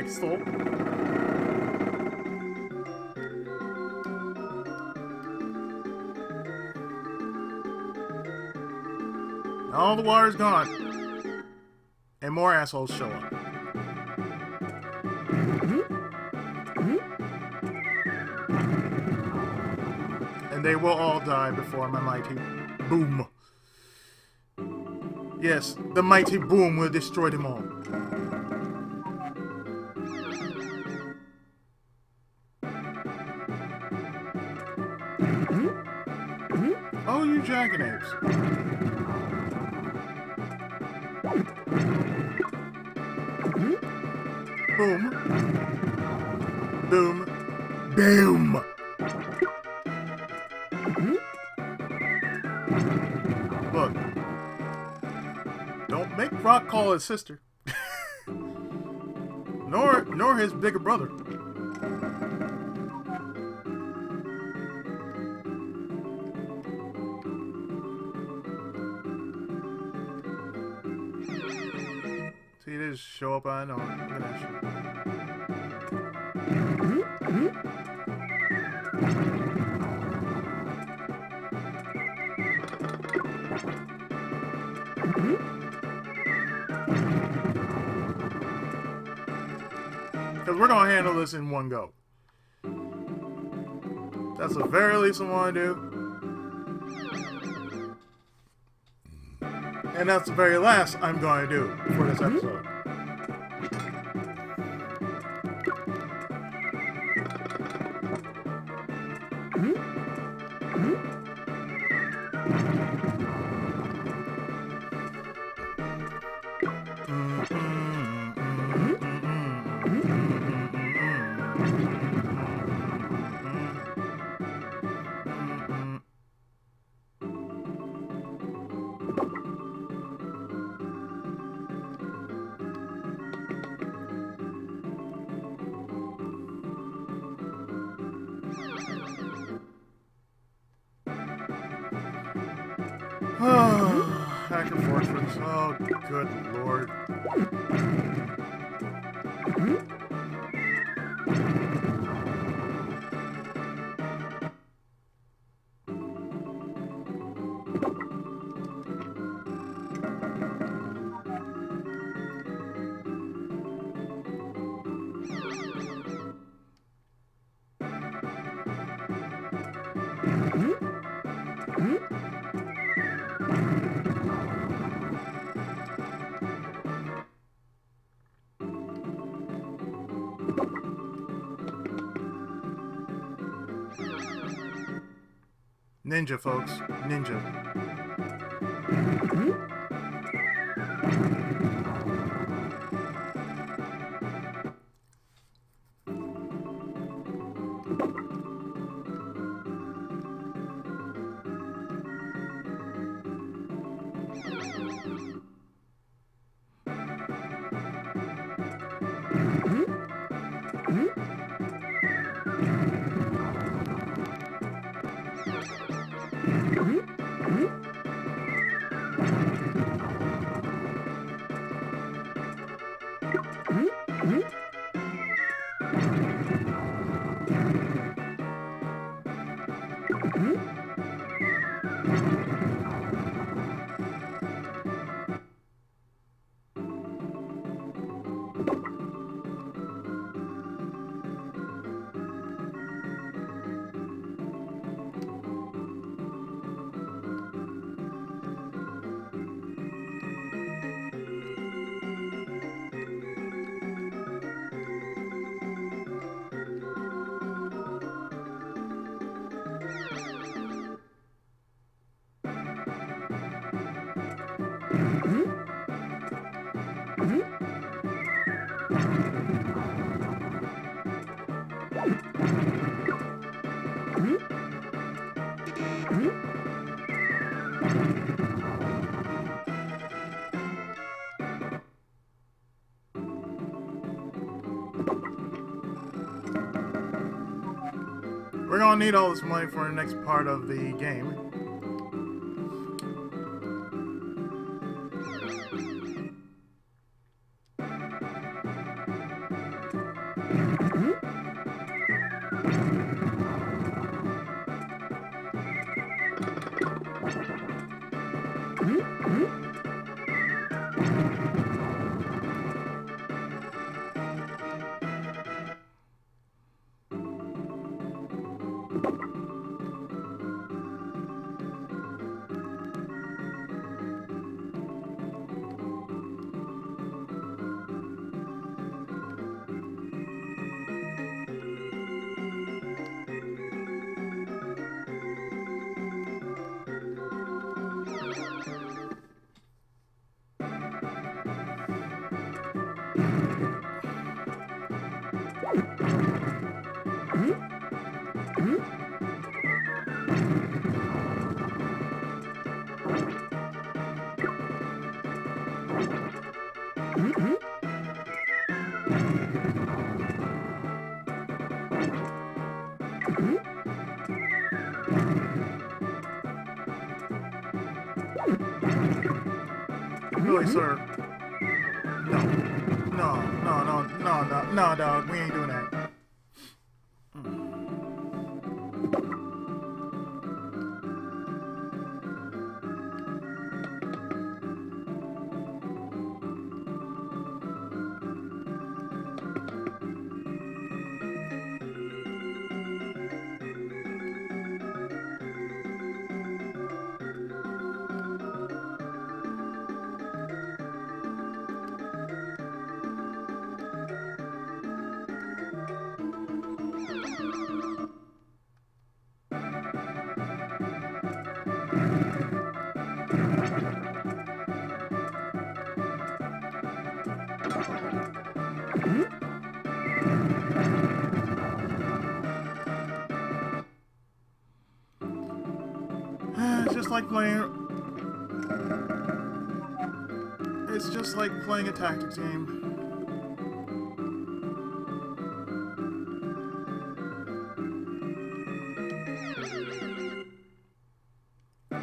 S1: So. All the water's gone. And more assholes show up. And they will all die before my mighty boom. Yes, the mighty boom will destroy them all. Boom. Boom. Boom. Look. Don't make Rock call his sister. nor nor his bigger brother. Show up on. Oh, look at. Because we're going to handle this in one go. That's the very least I want to do. And that's the very last I'm going to do for this episode. Ninja, folks. Ninja. We're gonna need all this money for the next part of the game.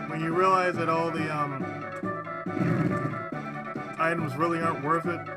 S1: When you realize that all the um items really aren't worth it,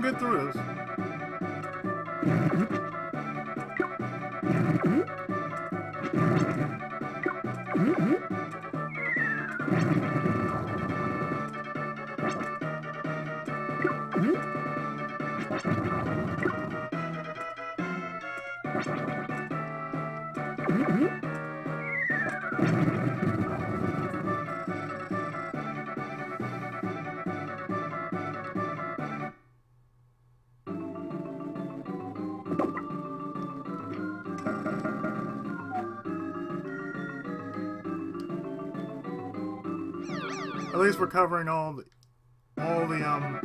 S1: gonna get through this. Covering all the all the um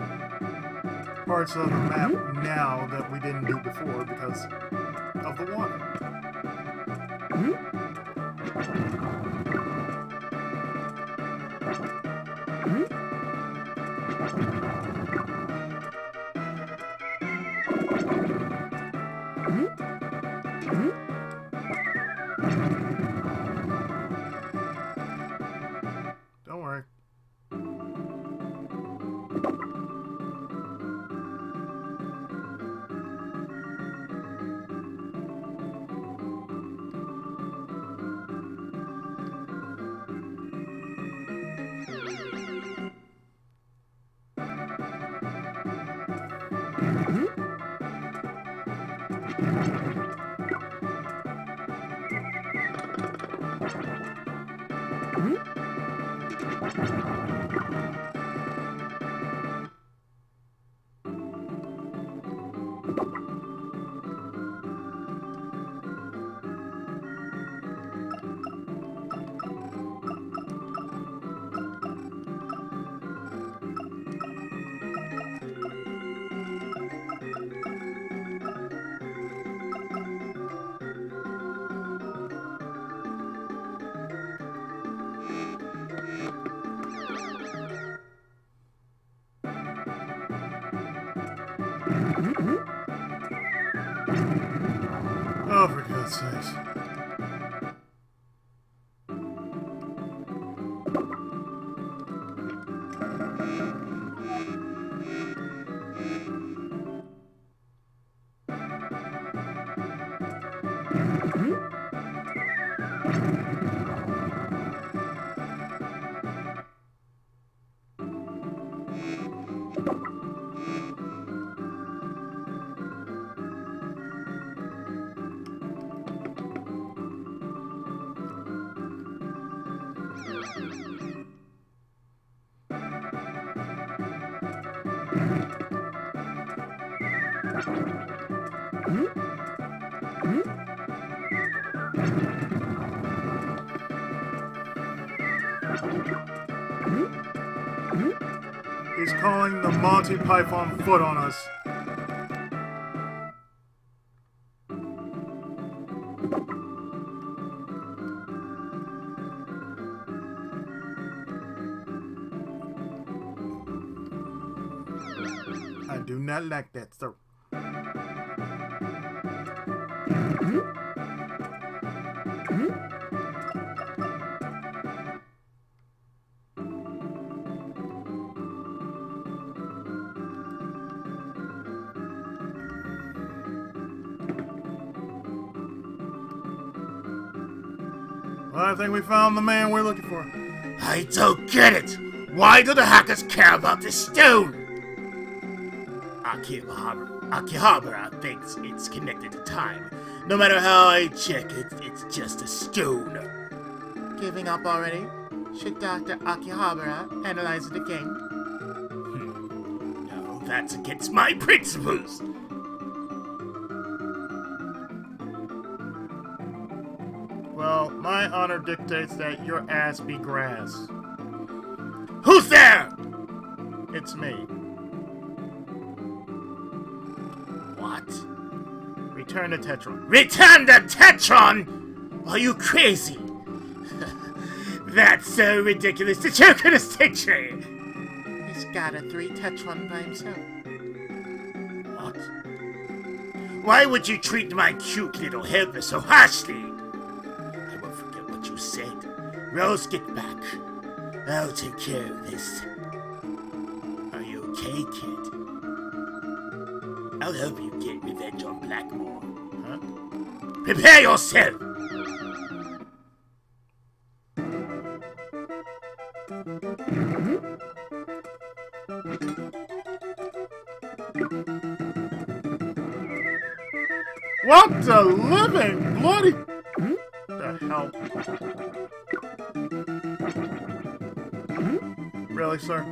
S1: parts of the map now that we didn't do before because of the water. Calling the Monty Python foot on us. I do not like that, sir. We found the man we're looking for.
S2: I don't get it. Why do the hackers care about this stone? Akihabara, Akihabara thinks it's connected to time. No matter how I check it, it's just a stone. Giving up already? Should Dr. Akihabara analyze it again? Hmm. No, that's against my principles.
S1: Honor dictates that your ass be grass.
S2: Who's there?
S1: It's me.
S2: What?
S1: Return to Tetron.
S2: Return the Tetron? Are you crazy? That's so ridiculous that you could have stick He's got a three Tetron by himself. What? Why would you treat my cute little helper so harshly? Rose, get back. I'll take care of this. Are you okay, kid? I'll help you get revenge on Blackmore. Huh? Prepare yourself!
S1: What the living bloody... Really, sir?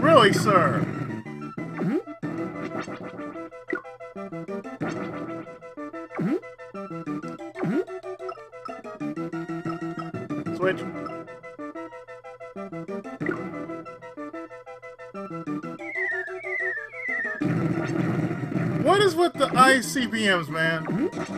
S1: Really, sir? Switch. What is with the ICBMs, man?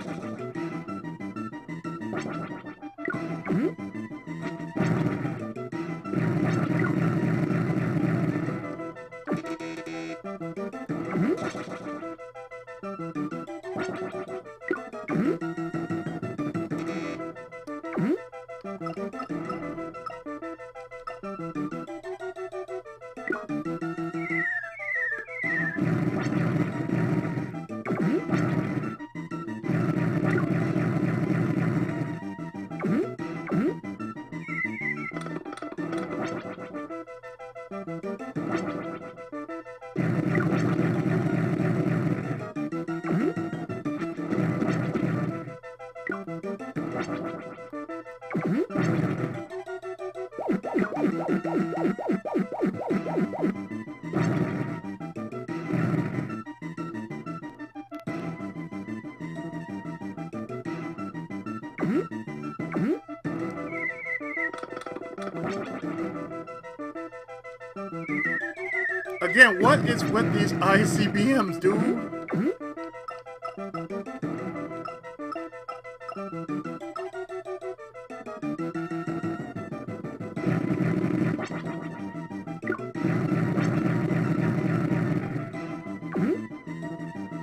S1: Again, what is with these ICBMs, dude?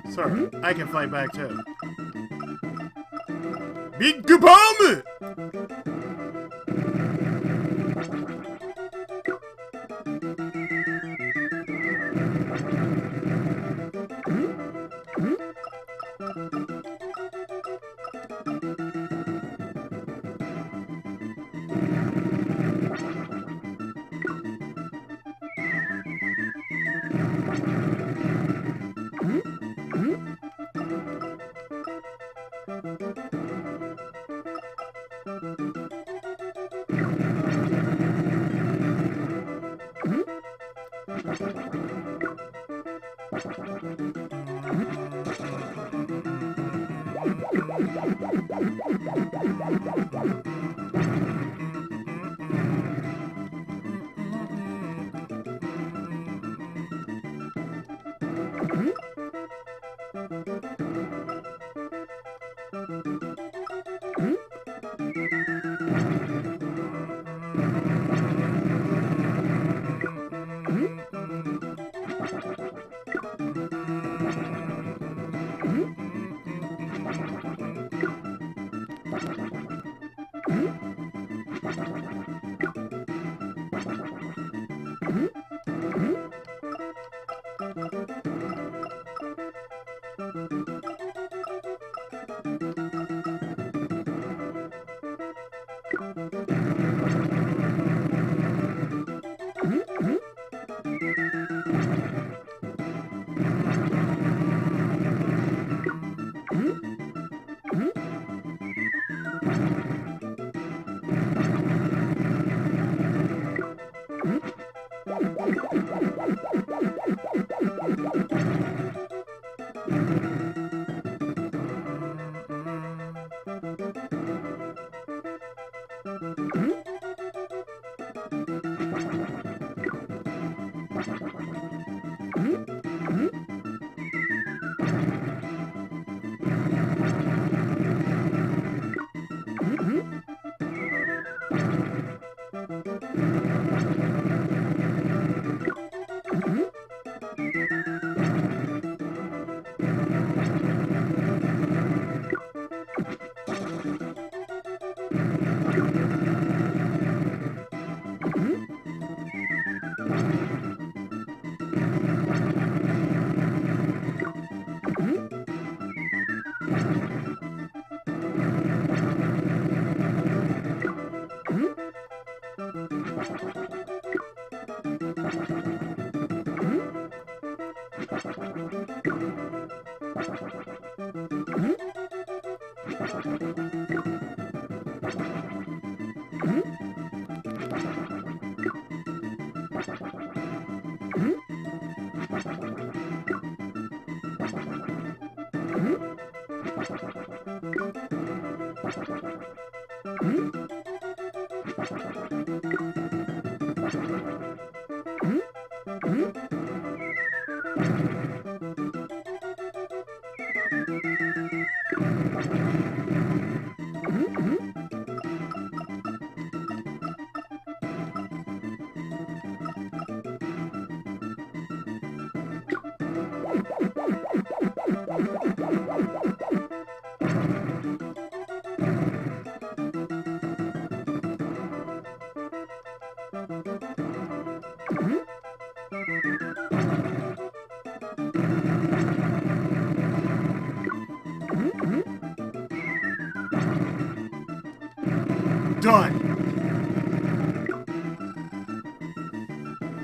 S1: Sir, I can fight back too. Big bomb! Done.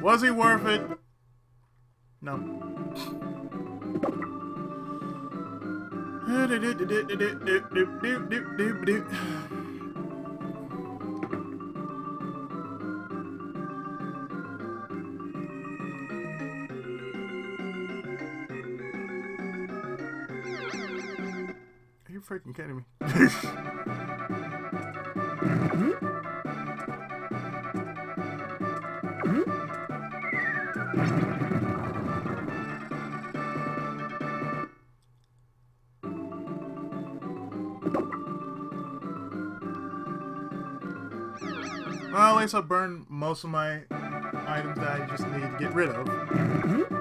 S1: Was he worth it? No. Are you freaking kidding me? Well, at least I burned most of my items that I just need to get rid of. Mm-hmm.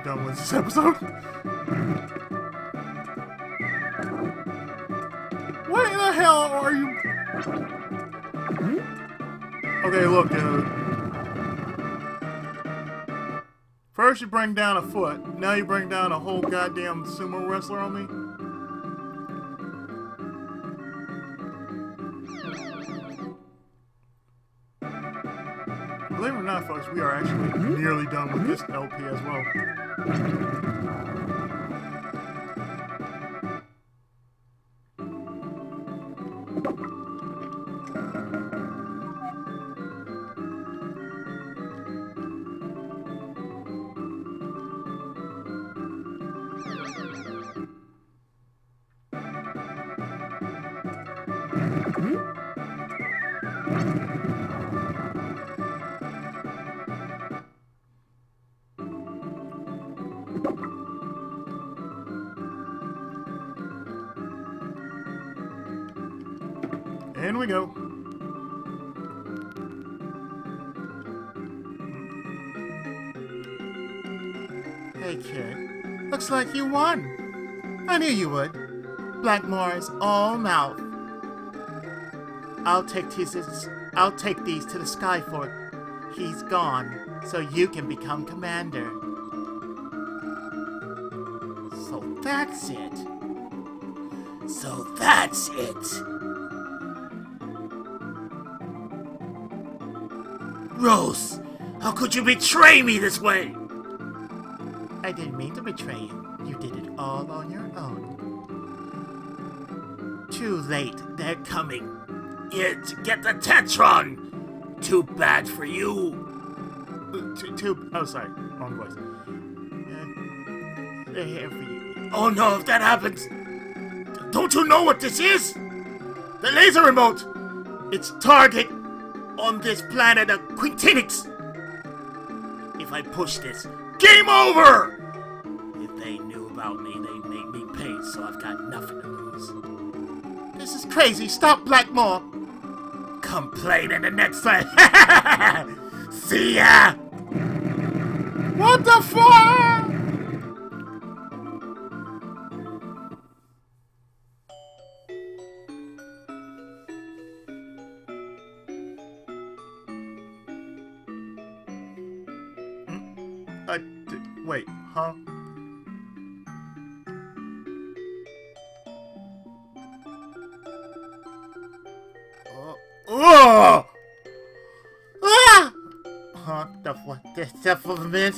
S1: We're done with this episode. what in the hell are you? Okay, look, dude. First you bring down a foot, now you bring down a whole goddamn sumo wrestler on me. Believe it or not, folks, we are actually nearly done with this LP as well. In we go.
S2: Hey, kid. Looks like you won. I knew you would. Blackmore's all mouth. I'll take these. I'll take these to the Skyfort. He's gone, so you can become commander. So that's it. So that's it. Rose, how could you betray me this way? I didn't mean to betray you. You did it all on your own. Too late. They're coming. to get the Tetron. Too bad for you.
S1: Two, two, oh, sorry. Wrong voice. Uh, they're here for you.
S2: Oh no, if that happens, don't you know what this is? The laser remote! Its target on this planet of Quintenix! If I push this, game over! If they knew about me, they'd make me pay, so I've got nothing to lose.
S1: This is crazy. Stop Blackmore.
S2: Complain in the next fight. See ya!
S1: What the fuck?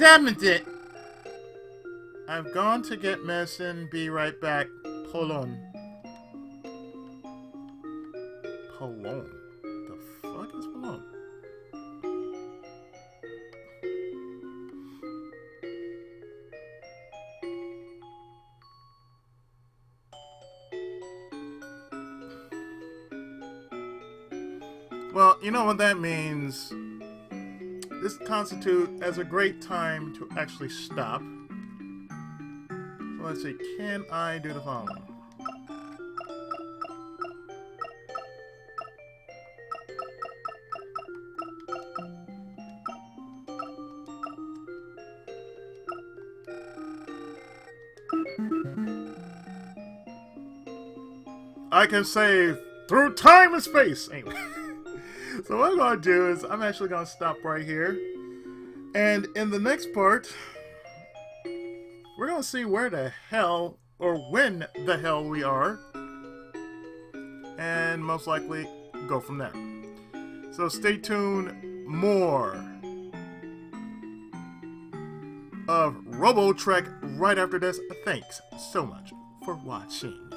S1: Happened it. I've gone to get medicine. Be right back. Hold on. Polon. The fuck is Polon? Well, you know what that means. Constitute as a great time to actually stop. So let's see, can I do the following? I can save through time and space. Anyway. so what I'm gonna do is I'm actually gonna stop right here. And in the next part, we're gonna see where the hell or when the hell we are. And most likely go from there. So stay tuned more of Robotrek right after this. Thanks so much for watching.